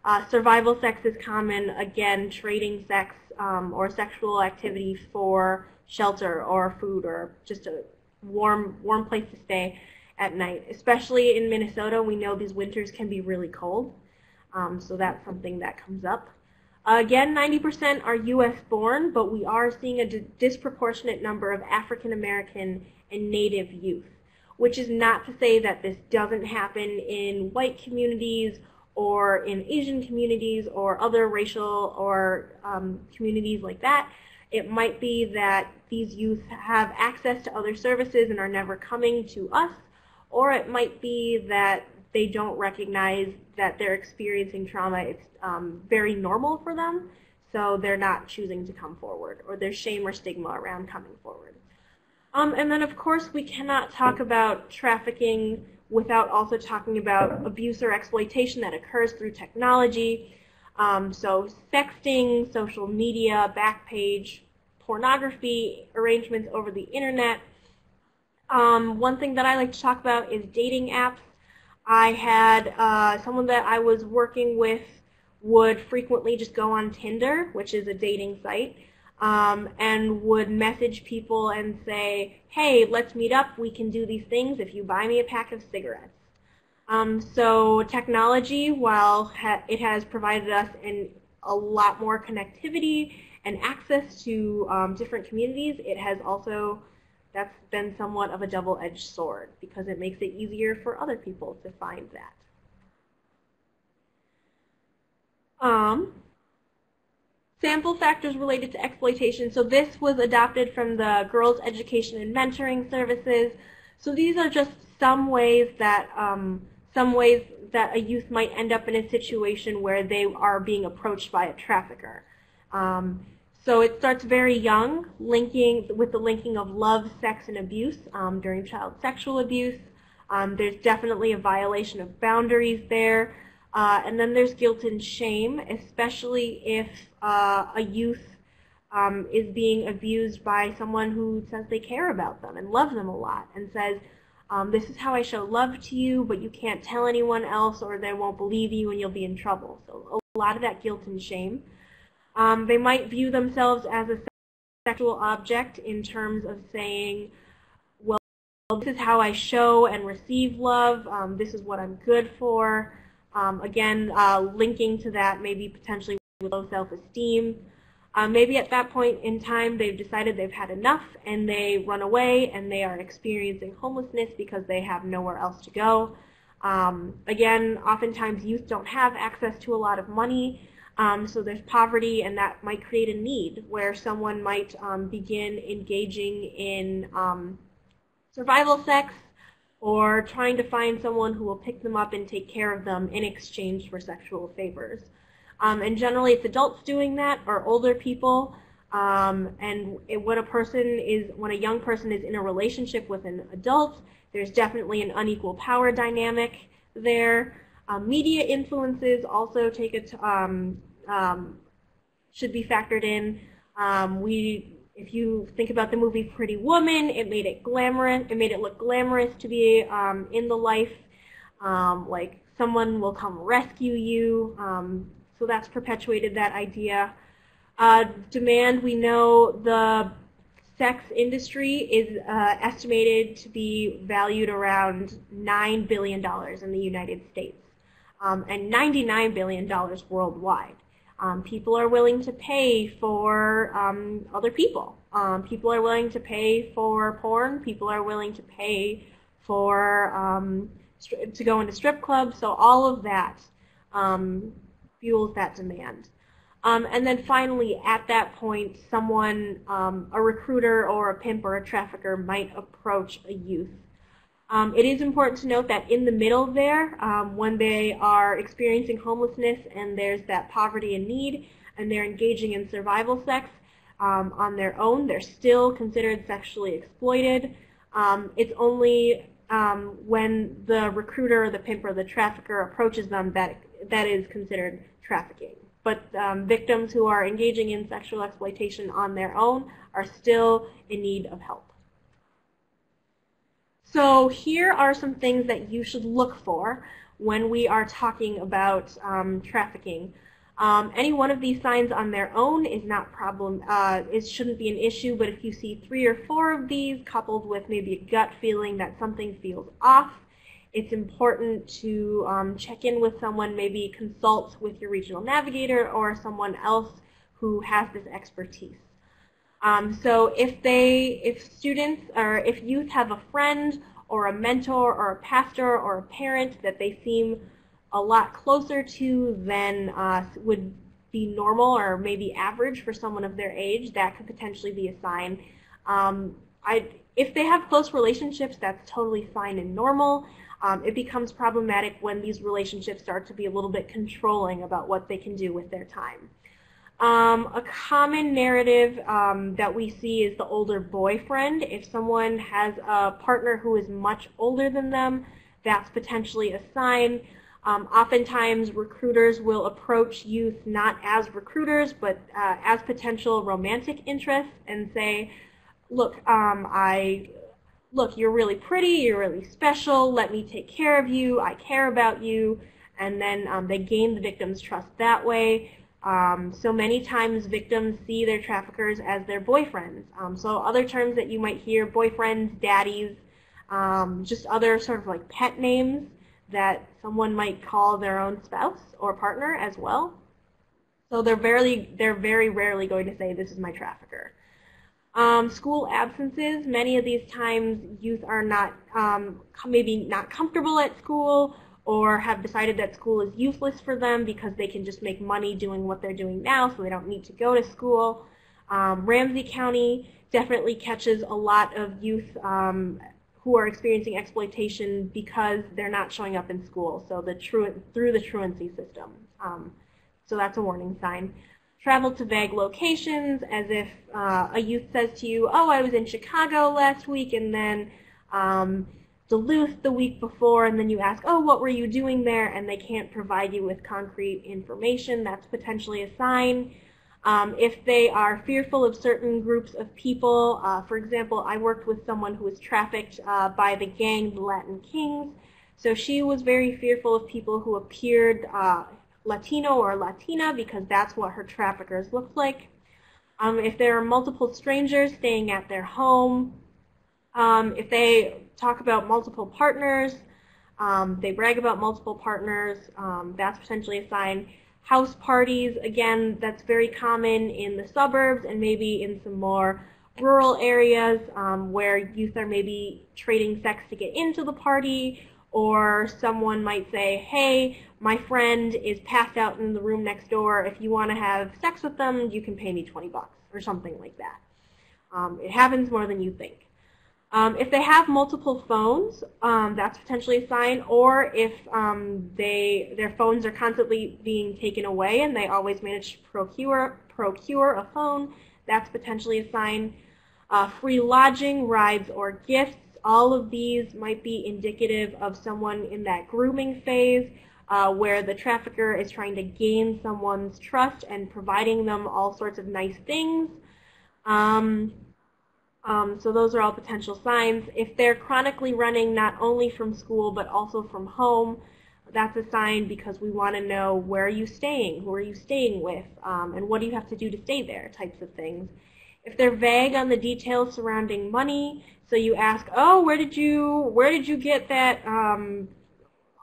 Uh, survival sex is common, again, trading sex um, or sexual activity for shelter or food or just a warm, warm place to stay at night. Especially in Minnesota, we know these winters can be really cold. Um, so that's something that comes up. Again, 90% are U.S. born, but we are seeing a disproportionate number of African American and Native youth which is not to say that this doesn't happen in white communities or in Asian communities or other racial or um, communities like that. It might be that these youth have access to other services and are never coming to us, or it might be that they don't recognize that they're experiencing trauma. It's um, very normal for them, so they're not choosing to come forward, or there's shame or stigma around coming forward. Um, and then, of course, we cannot talk about trafficking without also talking about abuse or exploitation that occurs through technology. Um, so sexting, social media, backpage, pornography, arrangements over the internet. Um, one thing that I like to talk about is dating apps. I had uh, someone that I was working with would frequently just go on Tinder, which is a dating site, um, and would message people and say, hey, let's meet up. We can do these things if you buy me a pack of cigarettes. Um, so technology, while ha it has provided us in a lot more connectivity and access to um, different communities, it has also that's been somewhat of a double-edged sword because it makes it easier for other people to find that. Um, sample factors related to exploitation. So this was adopted from the Girls Education and Mentoring Services. So these are just some ways that um, some ways that a youth might end up in a situation where they are being approached by a trafficker. Um, so it starts very young, linking with the linking of love, sex, and abuse um, during child sexual abuse. Um, there's definitely a violation of boundaries there. Uh, and then there's guilt and shame, especially if uh, a youth um, is being abused by someone who says they care about them and love them a lot and says, um, this is how I show love to you, but you can't tell anyone else or they won't believe you and you'll be in trouble. So a lot of that guilt and shame. Um, they might view themselves as a sexual object in terms of saying, well, this is how I show and receive love. Um, this is what I'm good for. Um, again, uh, linking to that maybe potentially low self-esteem. Uh, maybe at that point in time they've decided they've had enough and they run away and they are experiencing homelessness because they have nowhere else to go. Um, again, oftentimes youth don't have access to a lot of money, um, so there's poverty and that might create a need where someone might um, begin engaging in um, survival sex or trying to find someone who will pick them up and take care of them in exchange for sexual favors. Um, and generally it's adults doing that or older people. Um, and it, when a person is, when a young person is in a relationship with an adult, there's definitely an unequal power dynamic there. Um, media influences also take it um, um, should be factored in. Um, we, if you think about the movie Pretty Woman, it made it glamorous. It made it look glamorous to be um, in the life. like someone will come rescue you. So that's perpetuated that idea. Uh, demand, we know the sex industry is uh, estimated to be valued around $9 billion in the United States um, and $99 billion worldwide. Um, people are willing to pay for um, other people. Um, people are willing to pay for porn. People are willing to pay for um, to go into strip clubs. So all of that um, fuels that demand. Um, and then finally, at that point, someone, um, a recruiter or a pimp or a trafficker might approach a youth. Um, it is important to note that in the middle there, um, when they are experiencing homelessness and there's that poverty and need, and they're engaging in survival sex um, on their own, they're still considered sexually exploited. Um, it's only when the recruiter, the pimp, or the trafficker approaches them that that is considered trafficking. But um, victims who are engaging in sexual exploitation on their own are still in need of help. So here are some things that you should look for when we are talking about um, trafficking. Um, any one of these signs on their own is not problem. Uh, it shouldn't be an issue. But if you see three or four of these coupled with maybe a gut feeling that something feels off, it's important to um, check in with someone, maybe consult with your regional navigator or someone else who has this expertise. Um, so if they, if students or if youth have a friend or a mentor or a pastor or a parent that they seem a lot closer to than uh, would be normal or maybe average for someone of their age, that could potentially be a sign. Um, I, if they have close relationships, that's totally fine and normal. Um, it becomes problematic when these relationships start to be a little bit controlling about what they can do with their time. Um, a common narrative um, that we see is the older boyfriend. If someone has a partner who is much older than them, that's potentially a sign. Um, oftentimes, recruiters will approach youth not as recruiters, but uh, as potential romantic interests and say, look, um, I, look, you're really pretty, you're really special, let me take care of you, I care about you, and then um, they gain the victim's trust that way. Um, so many times victims see their traffickers as their boyfriends. Um, so other terms that you might hear, boyfriends, daddies, um, just other sort of like pet names that someone might call their own spouse or partner as well. So they're very, they're very rarely going to say, this is my trafficker. Um, school absences, many of these times youth are not, um, maybe not comfortable at school or have decided that school is useless for them because they can just make money doing what they're doing now so they don't need to go to school. Um, Ramsey County definitely catches a lot of youth um, who are experiencing exploitation because they're not showing up in school, so the tru through the truancy system. Um, so that's a warning sign. Travel to vague locations, as if uh, a youth says to you, oh, I was in Chicago last week, and then um, Duluth the week before, and then you ask, oh, what were you doing there? And they can't provide you with concrete information. That's potentially a sign. Um, if they are fearful of certain groups of people, uh, for example, I worked with someone who was trafficked uh, by the gang, the Latin Kings. So she was very fearful of people who appeared uh, Latino or Latina because that's what her traffickers looked like. Um, if there are multiple strangers staying at their home, um, if they talk about multiple partners, um, they brag about multiple partners, um, that's potentially a sign house parties, again, that's very common in the suburbs and maybe in some more rural areas um, where youth are maybe trading sex to get into the party or someone might say, hey, my friend is passed out in the room next door. If you want to have sex with them, you can pay me 20 bucks or something like that. Um, it happens more than you think. Um, if they have multiple phones, um, that's potentially a sign, or if um, they their phones are constantly being taken away and they always manage to procure procure a phone, that's potentially a sign. Uh, free lodging, rides, or gifts, all of these might be indicative of someone in that grooming phase uh, where the trafficker is trying to gain someone's trust and providing them all sorts of nice things. Um, um, so those are all potential signs. If they're chronically running not only from school but also from home, that's a sign because we want to know where are you staying, who are you staying with, um, and what do you have to do to stay there, types of things. If they're vague on the details surrounding money, so you ask, oh, where did you, where did you get that, um,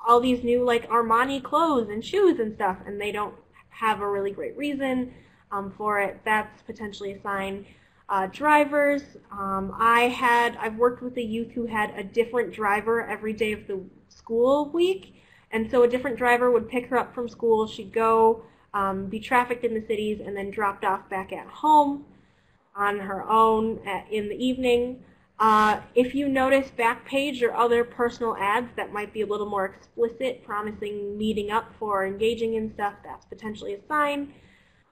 all these new like Armani clothes and shoes and stuff, and they don't have a really great reason um, for it, that's potentially a sign uh, drivers. Um, I had I've worked with a youth who had a different driver every day of the school week, and so a different driver would pick her up from school. She'd go um, be trafficked in the cities and then dropped off back at home on her own at, in the evening. Uh, if you notice Backpage or other personal ads that might be a little more explicit, promising meeting up for engaging in stuff, that's potentially a sign.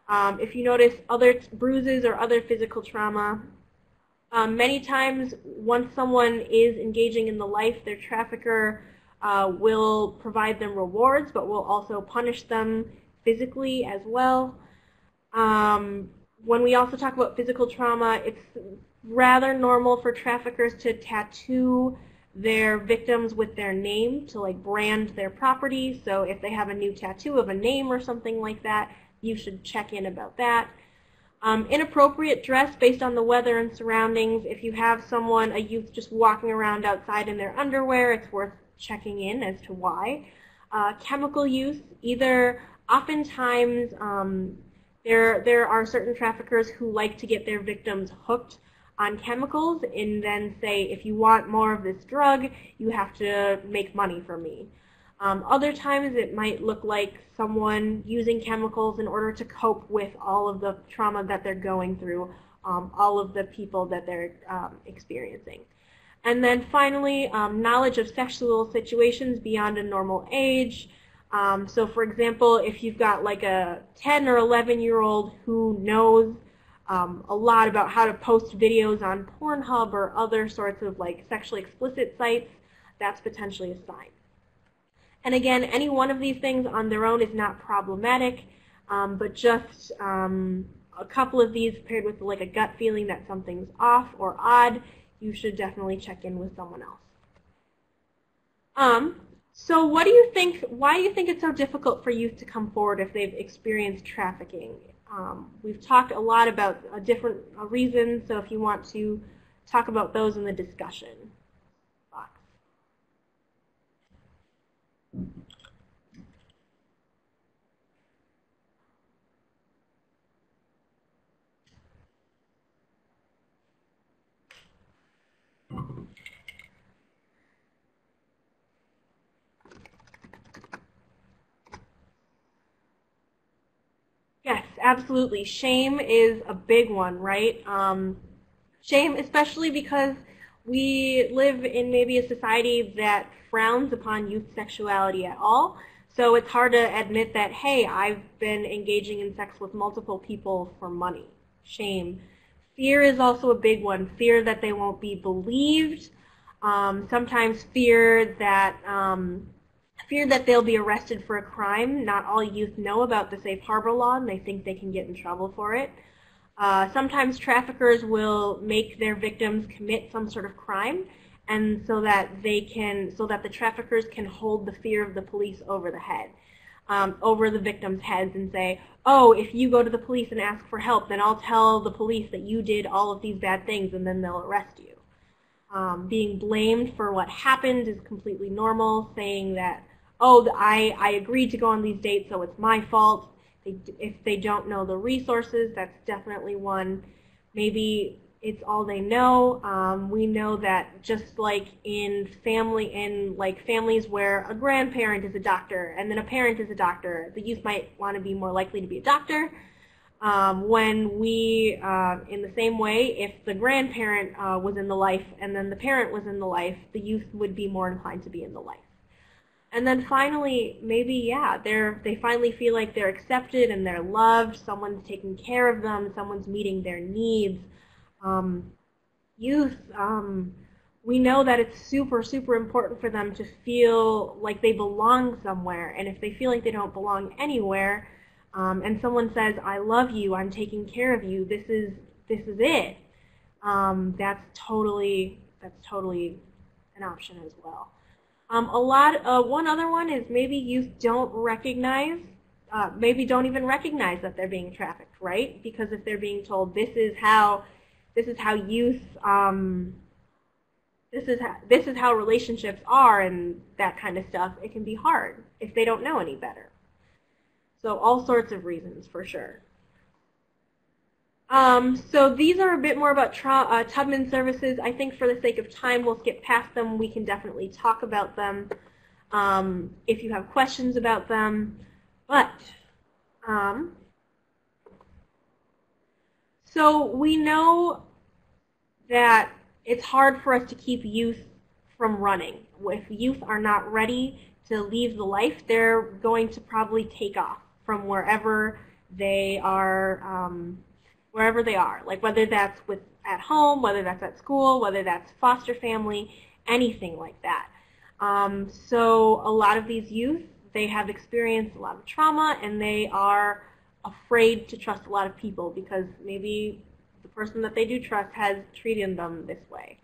Um, if you notice other bruises or other physical trauma, um, many times once someone is engaging in the life, their trafficker uh, will provide them rewards, but will also punish them physically as well. Um, when we also talk about physical trauma, it's rather normal for traffickers to tattoo their victims with their name to like brand their property. So if they have a new tattoo of a name or something like that, you should check in about that. Um, inappropriate dress based on the weather and surroundings. If you have someone, a youth, just walking around outside in their underwear, it's worth checking in as to why. Uh, chemical use, either oftentimes um, there, there are certain traffickers who like to get their victims hooked on chemicals and then say, if you want more of this drug, you have to make money for me. Um, other times it might look like someone using chemicals in order to cope with all of the trauma that they're going through, um, all of the people that they're um, experiencing. And then finally, um, knowledge of sexual situations beyond a normal age. Um, so for example, if you've got like a 10 or 11 year old who knows um, a lot about how to post videos on Pornhub or other sorts of like sexually explicit sites, that's potentially a sign. And again, any one of these things on their own is not problematic, um, but just um, a couple of these paired with like a gut feeling that something's off or odd, you should definitely check in with someone else. Um, so what do you think, why do you think it's so difficult for youth to come forward if they've experienced trafficking? Um, we've talked a lot about uh, different reasons, so if you want to talk about those in the discussion. Yes, absolutely. Shame is a big one, right? Um, shame, especially because we live in maybe a society that frowns upon youth sexuality at all. So it's hard to admit that, hey, I've been engaging in sex with multiple people for money. Shame. Fear is also a big one. Fear that they won't be believed. Um, sometimes fear that um, fear that they'll be arrested for a crime. Not all youth know about the safe harbor law and they think they can get in trouble for it. Uh, sometimes traffickers will make their victims commit some sort of crime and so that they can so that the traffickers can hold the fear of the police over the head um, over the victims heads and say oh if you go to the police and ask for help then I'll tell the police that you did all of these bad things and then they'll arrest you um, being blamed for what happened is completely normal saying that oh, I, I agreed to go on these dates, so it's my fault. They, if they don't know the resources, that's definitely one. Maybe it's all they know. Um, we know that just like in family, in like families where a grandparent is a doctor and then a parent is a doctor, the youth might want to be more likely to be a doctor. Um, when we, uh, in the same way, if the grandparent uh, was in the life and then the parent was in the life, the youth would be more inclined to be in the life. And then finally, maybe, yeah, they're, they finally feel like they're accepted and they're loved, someone's taking care of them, someone's meeting their needs. Um, youth, um, we know that it's super, super important for them to feel like they belong somewhere. And if they feel like they don't belong anywhere, um, and someone says, I love you, I'm taking care of you, this is, this is it, um, that's totally, that's totally an option as well. Um, a lot. Uh, one other one is maybe youth don't recognize, uh, maybe don't even recognize that they're being trafficked, right? Because if they're being told this is how, this is how youth, um, this is how, this is how relationships are and that kind of stuff, it can be hard if they don't know any better. So all sorts of reasons for sure. Um, so these are a bit more about uh, Tubman services. I think for the sake of time, we'll skip past them. We can definitely talk about them um, if you have questions about them. But, um, so we know that it's hard for us to keep youth from running. If youth are not ready to leave the life, they're going to probably take off from wherever they are um, wherever they are, like whether that's with at home, whether that's at school, whether that's foster family, anything like that. Um, so a lot of these youth, they have experienced a lot of trauma and they are afraid to trust a lot of people because maybe the person that they do trust has treated them this way.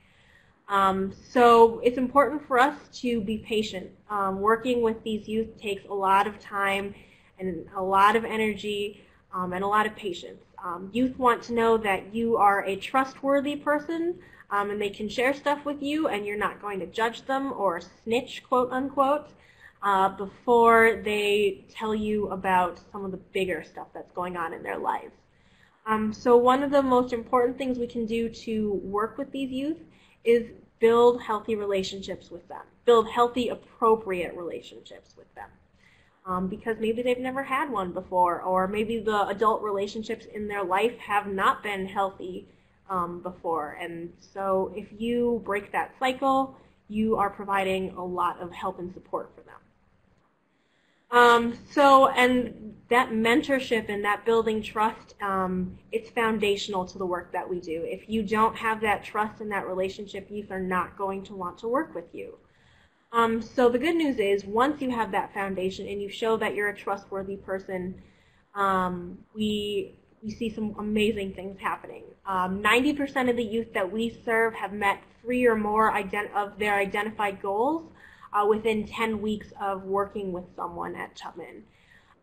Um, so it's important for us to be patient. Um, working with these youth takes a lot of time and a lot of energy um, and a lot of patience. Um, youth want to know that you are a trustworthy person um, and they can share stuff with you and you're not going to judge them or snitch, quote unquote, uh, before they tell you about some of the bigger stuff that's going on in their lives. Um, so one of the most important things we can do to work with these youth is build healthy relationships with them. Build healthy, appropriate relationships with them. Um, because maybe they've never had one before, or maybe the adult relationships in their life have not been healthy um, before. And so if you break that cycle, you are providing a lot of help and support for them. Um, so, and that mentorship and that building trust, um, it's foundational to the work that we do. If you don't have that trust and that relationship, youth are not going to want to work with you. Um, so the good news is once you have that foundation and you show that you're a trustworthy person, um, we, we see some amazing things happening. 90% um, of the youth that we serve have met three or more of their identified goals uh, within 10 weeks of working with someone at Tubman.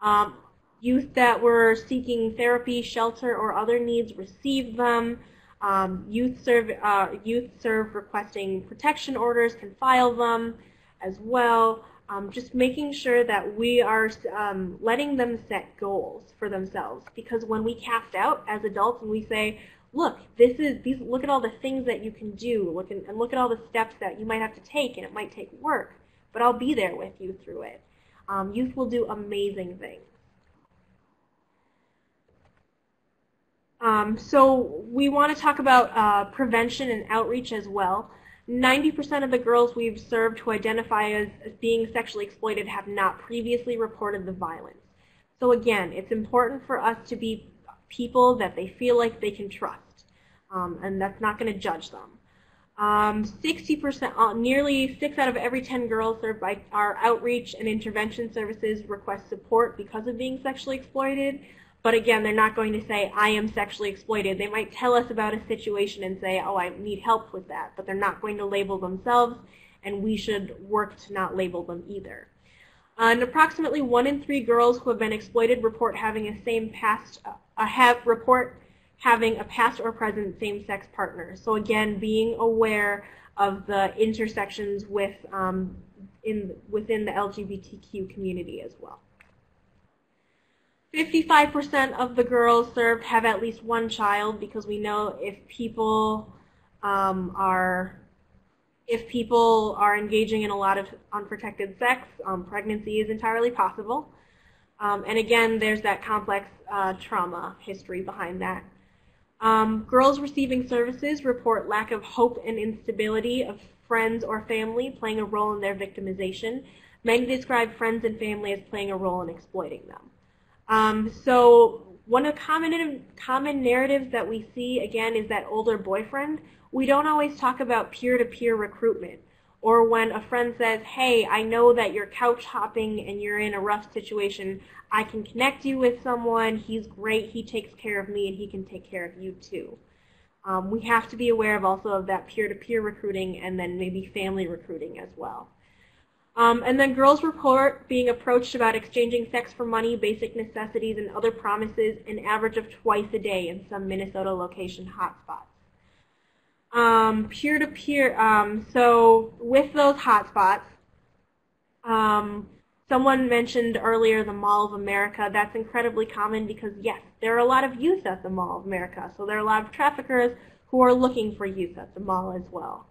Um, youth that were seeking therapy, shelter, or other needs received them. Um, youth serve uh, youth serve requesting protection orders can file them as well. Um, just making sure that we are um, letting them set goals for themselves. Because when we cast out as adults and we say, look, this is these look at all the things that you can do, look and, and look at all the steps that you might have to take, and it might take work but I'll be there with you through it. Um, youth will do amazing things. Um, so we want to talk about uh, prevention and outreach as well. 90% of the girls we've served who identify as, as being sexually exploited have not previously reported the violence. So again, it's important for us to be people that they feel like they can trust, um, and that's not going to judge them. Um, 60%, uh, nearly 6 out of every 10 girls served by our outreach and intervention services request support because of being sexually exploited. But again, they're not going to say, I am sexually exploited. They might tell us about a situation and say, oh, I need help with that. But they're not going to label themselves, and we should work to not label them either. Uh, and approximately one in three girls who have been exploited report having a same past, uh, have report having a past or present same-sex partner. So again, being aware of the intersections with um, in within the LGBTQ community as well. 55% of the girls served have at least one child because we know if people um, are if people are engaging in a lot of unprotected sex, um, pregnancy is entirely possible. Um, and again, there's that complex uh, trauma history behind that. Um, girls receiving services report lack of hope and instability of friends or family playing a role in their victimization. Many describe friends and family as playing a role in exploiting them. Um, so one of the common, common narratives that we see, again, is that older boyfriend. We don't always talk about peer-to-peer -peer recruitment. Or when a friend says, hey, I know that you're couch hopping and you're in a rough situation. I can connect you with someone. He's great. He takes care of me, and he can take care of you too. Um, we have to be aware of also of that peer-to-peer recruiting and then maybe family recruiting as well. Um, and then girls report being approached about exchanging sex for money, basic necessities, and other promises an average of twice a day in some Minnesota location hotspots. Um, peer-to-peer, um, so with those hotspots, um, Someone mentioned earlier the Mall of America. That's incredibly common because, yes, there are a lot of youth at the Mall of America. So there are a lot of traffickers who are looking for youth at the mall as well.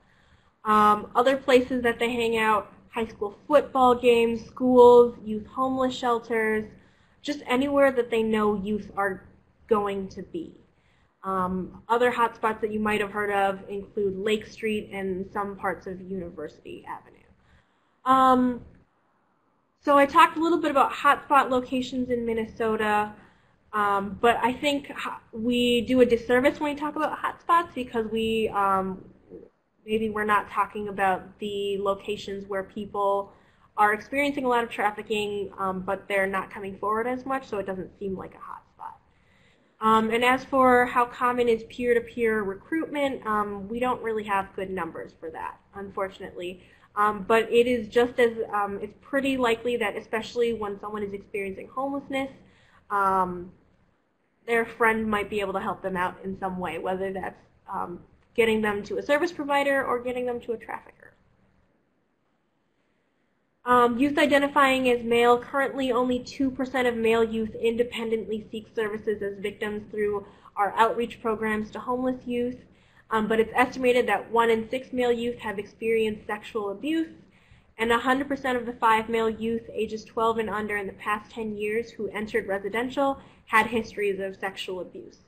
Um, other places that they hang out, high school football games, schools, youth homeless shelters, just anywhere that they know youth are going to be. Um, other hotspots that you might have heard of include Lake Street and some parts of University Avenue. Um, so I talked a little bit about hotspot locations in Minnesota, um, but I think we do a disservice when we talk about hotspots because we um, maybe we're not talking about the locations where people are experiencing a lot of trafficking, um, but they're not coming forward as much, so it doesn't seem like a hotspot. Um, and as for how common is peer-to-peer -peer recruitment, um, we don't really have good numbers for that, unfortunately. Um, but it is just as, um, it's pretty likely that especially when someone is experiencing homelessness, um, their friend might be able to help them out in some way, whether that's um, getting them to a service provider or getting them to a trafficker. Um, youth identifying as male, currently only 2% of male youth independently seek services as victims through our outreach programs to homeless youth. Um, but it's estimated that one in six male youth have experienced sexual abuse, and 100% of the five male youth ages 12 and under in the past 10 years who entered residential had histories of sexual abuse.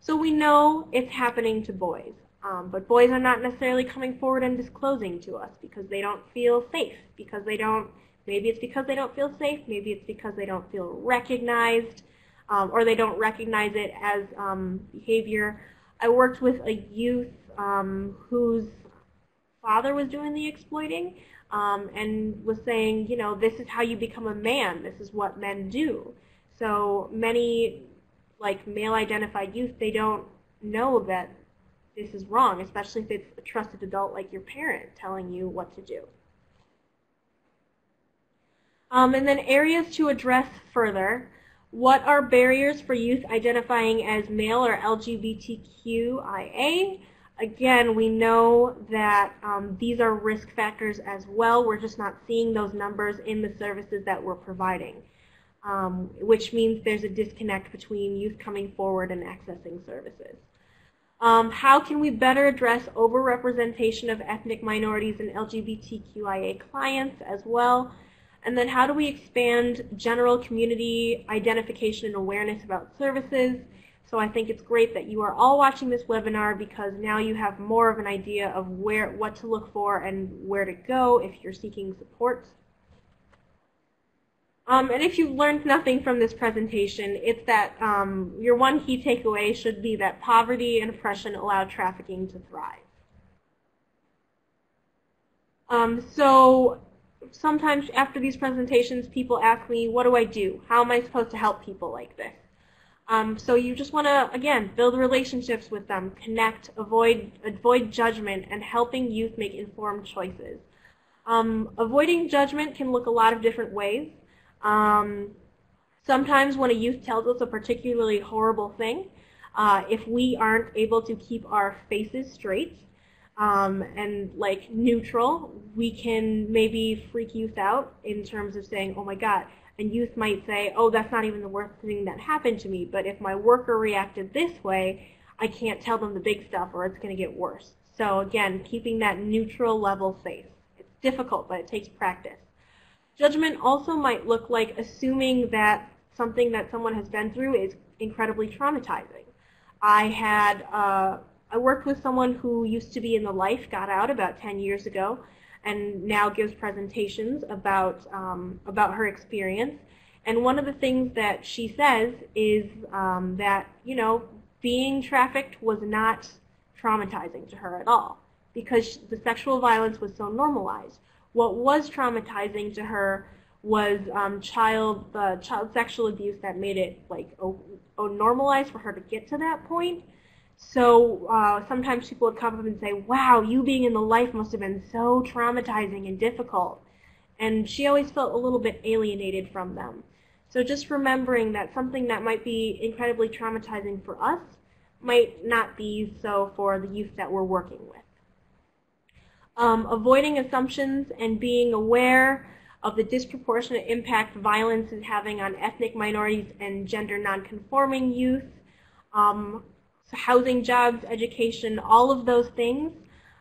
So we know it's happening to boys. Um, but boys are not necessarily coming forward and disclosing to us because they don't feel safe, because they don't, maybe it's because they don't feel safe, maybe it's because they don't feel recognized, um, or they don't recognize it as um, behavior. I worked with a youth um, whose father was doing the exploiting um, and was saying, you know, this is how you become a man, this is what men do. So many, like male-identified youth, they don't know that this is wrong, especially if it's a trusted adult like your parent telling you what to do. Um, and then areas to address further. What are barriers for youth identifying as male or LGBTQIA? Again, we know that um, these are risk factors as well. We're just not seeing those numbers in the services that we're providing, um, which means there's a disconnect between youth coming forward and accessing services. Um, how can we better address overrepresentation of ethnic minorities and LGBTQIA clients as well? And then how do we expand general community identification and awareness about services? So I think it's great that you are all watching this webinar because now you have more of an idea of where, what to look for and where to go if you're seeking support. Um, and if you've learned nothing from this presentation, it's that um, your one key takeaway should be that poverty and oppression allow trafficking to thrive. Um, so sometimes after these presentations, people ask me, what do I do? How am I supposed to help people like this? Um, so you just want to, again, build relationships with them, connect, avoid, avoid judgment, and helping youth make informed choices. Um, avoiding judgment can look a lot of different ways. Um, sometimes when a youth tells us a particularly horrible thing, uh, if we aren't able to keep our faces straight um, and like neutral, we can maybe freak youth out in terms of saying, oh my God, and youth might say, oh, that's not even the worst thing that happened to me, but if my worker reacted this way, I can't tell them the big stuff or it's going to get worse. So again, keeping that neutral level face. It's difficult, but it takes practice. Judgment also might look like assuming that something that someone has been through is incredibly traumatizing. I had uh, I worked with someone who used to be in the life, got out about 10 years ago, and now gives presentations about um, about her experience. And one of the things that she says is um, that you know being trafficked was not traumatizing to her at all because the sexual violence was so normalized. What was traumatizing to her was um, child uh, child sexual abuse that made it like oh, normalized for her to get to that point. So uh, sometimes people would come up and say, "Wow, you being in the life must have been so traumatizing and difficult," and she always felt a little bit alienated from them. So just remembering that something that might be incredibly traumatizing for us might not be so for the youth that we're working with um, avoiding assumptions and being aware of the disproportionate impact violence is having on ethnic minorities and gender nonconforming youth, um, so housing, jobs, education, all of those things,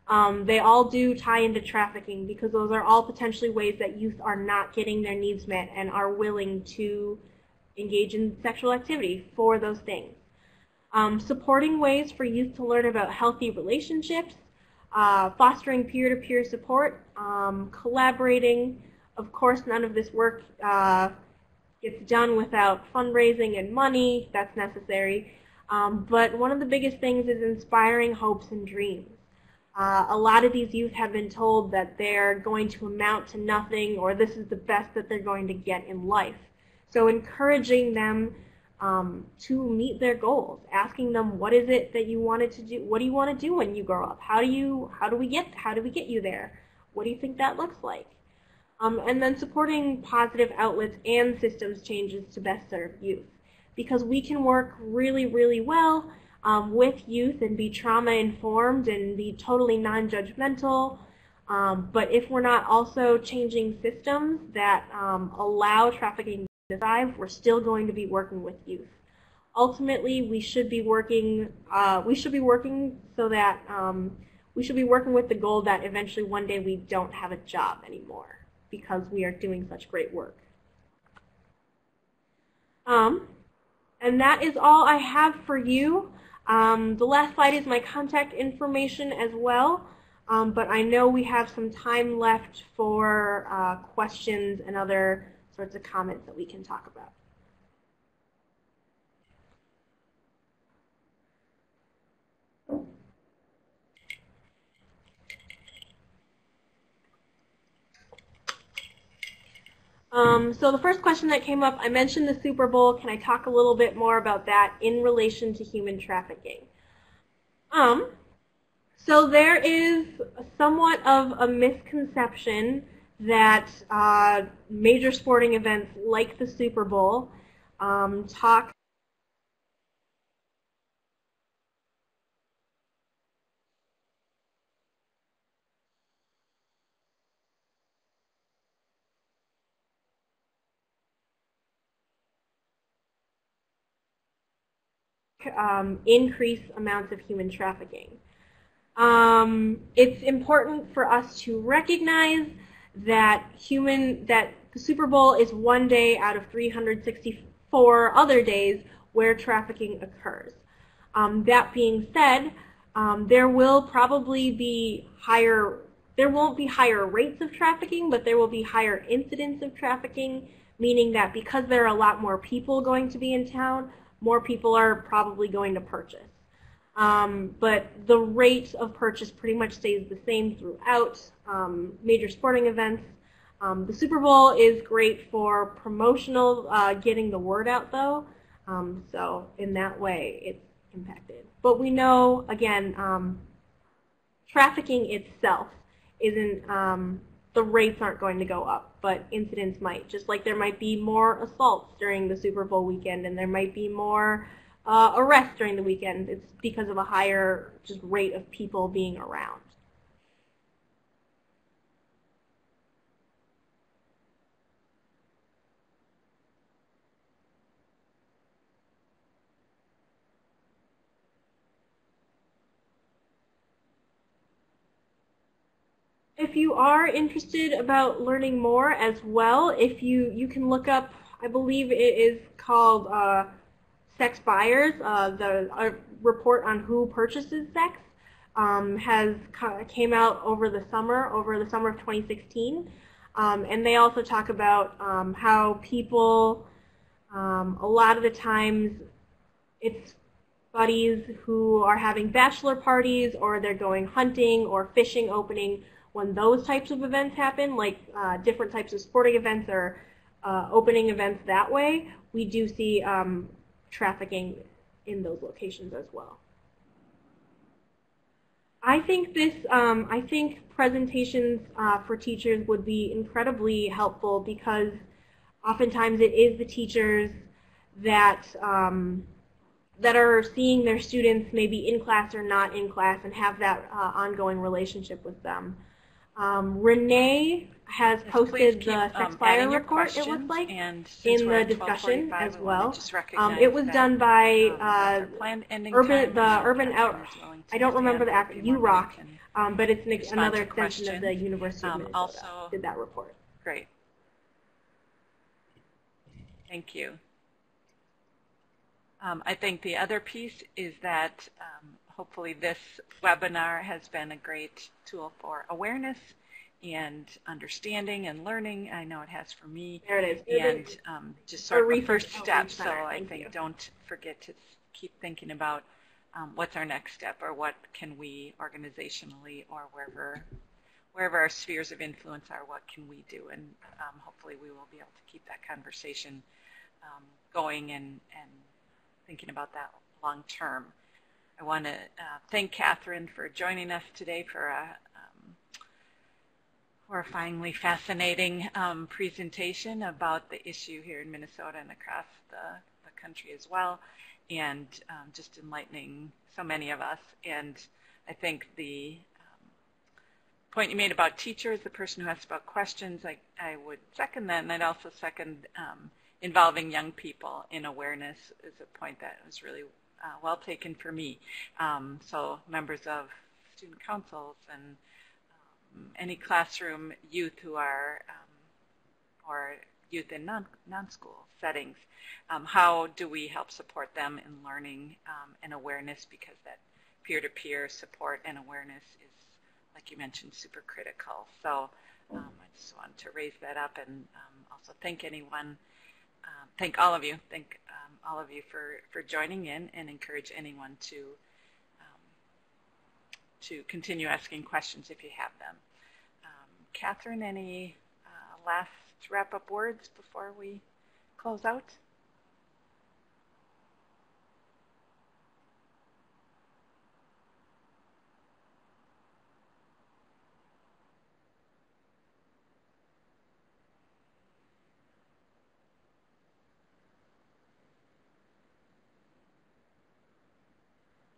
um, they all do tie into trafficking because those are all potentially ways that youth are not getting their needs met and are willing to engage in sexual activity for those things. Um, supporting ways for youth to learn about healthy relationships, uh, fostering peer-to-peer support, um, collaborating. Of course, none of this work uh, gets done without fundraising and money. That's necessary. Um, but one of the biggest things is inspiring hopes and dreams. Uh, a lot of these youth have been told that they're going to amount to nothing or this is the best that they're going to get in life. So encouraging them um, to meet their goals, asking them what is it that you wanted to do, what do you want to do when you grow up, how do you, how do we get, how do we get you there, what do you think that looks like, um, and then supporting positive outlets and systems changes to best serve youth, because we can work really, really well um, with youth and be trauma informed and be totally non-judgmental. Um, but if we're not also changing systems that um, allow trafficking thrive, we're still going to be working with youth. ultimately we should be working uh, we should be working so that um, we should be working with the goal that eventually one day we don't have a job anymore because we are doing such great work. Um, and that is all I have for you. Um, the last slide is my contact information as well. Um, but I know we have some time left for uh, questions and other sorts of comments that we can talk about. Um, so the first question that came up, I mentioned the Super Bowl. Can I talk a little bit more about that in relation to human trafficking? Um, so there is somewhat of a misconception that uh, major sporting events like the Super Bowl um, talk um, increase amounts of human trafficking. Um, it's important for us to recognize that human that the Super Bowl is one day out of 364 other days where trafficking occurs. Um, that being said, um, there will probably be higher there won't be higher rates of trafficking, but there will be higher incidents of trafficking, meaning that because there are a lot more people going to be in town, more people are probably going to purchase. Um, but the rate of purchase pretty much stays the same throughout um, major sporting events. Um, the Super Bowl is great for promotional, uh, getting the word out though. Um, so in that way, it's impacted. But we know, again, um, trafficking itself isn't, um, the rates aren't going to go up, but incidents might. Just like there might be more assaults during the Super Bowl weekend, and there might be more uh, arrests during the weekend. It's because of a higher just rate of people being around. If you are interested about learning more as well, if you, you can look up, I believe it is called uh, sex buyers, uh, the report on who purchases sex um, has came out over the summer, over the summer of 2016, um, and they also talk about um, how people, um, a lot of the times, it's buddies who are having bachelor parties or they're going hunting or fishing opening when those types of events happen, like uh, different types of sporting events or uh, opening events that way, we do see um, trafficking in those locations as well. I think this, um, I think presentations uh, for teachers would be incredibly helpful because oftentimes it is the teachers that um, that are seeing their students maybe in class or not in class and have that uh, ongoing relationship with them. Um, Renee has posted keep, the um, sex buyer your report, it looks like, and in the discussion as well. Um, it was done by um, uh, our planned ending Urban, the Urban Out. is willing to I don't remember the act. for a few more UROC, minutes and- um, but it's an, another extension of the. University of Um, Minnesota. also- did that report. Great. Thank you. Um, I think the other piece is that um, hopefully this webinar has been a great tool for awareness and understanding and learning. I know it has for me. There it is. And um, just sort of first step. So. I Thank think you. don't forget to keep thinking about um, what's our next step or what can we organizationally or wherever wherever our spheres of influence are, what can we do? And um, hopefully we will be able to keep that conversation um, going and, and thinking about that long term. I want to uh, thank Kathryn for joining us today for a horrifyingly fascinating um, presentation about the issue here in Minnesota and across the, the country as well, and um, just enlightening so many of us. And I think the um, point you made about teachers, the person who asked about questions, I, I would second that, and I'd also second um, involving young people in awareness is a point that was really uh, well taken for me. Um, so members of student councils and any classroom youth who are um, or youth in non, non-school settings, um, how do we help support them in learning um, and awareness because that peer-to-peer support and awareness is, like you mentioned, super critical. So um, I just want to raise that up and um, also thank anyone, um, thank all of you, thank um, all of you for, for joining in and encourage anyone to to continue asking questions if you have them. Um, Kathryn, any uh, last wrap-up words before we close out?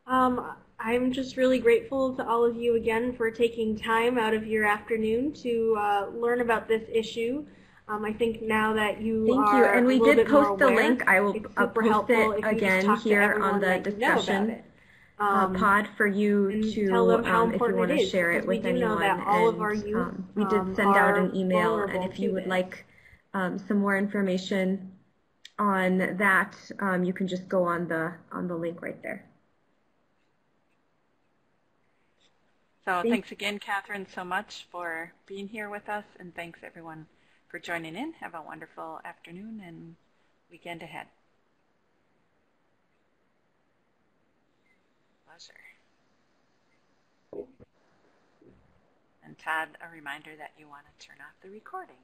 Um, I'm just really grateful to all of you again for taking time out of your afternoon to uh, learn about this issue. Um, I think now that you Thank you. And we did post the link. I will uh, post it again here on the discussion uh, um, pod for you to, um, if you want to share it with anyone. and, youth, um, we did um, send out an email, and if you would like um, some more information on that, you can just go on the on the link right there. So thanks again, Kathryn, so much for being here with us, and thanks everyone for joining in. Have a wonderful afternoon and weekend ahead. Pleasure. And Todd, a reminder that you want to turn off the recording.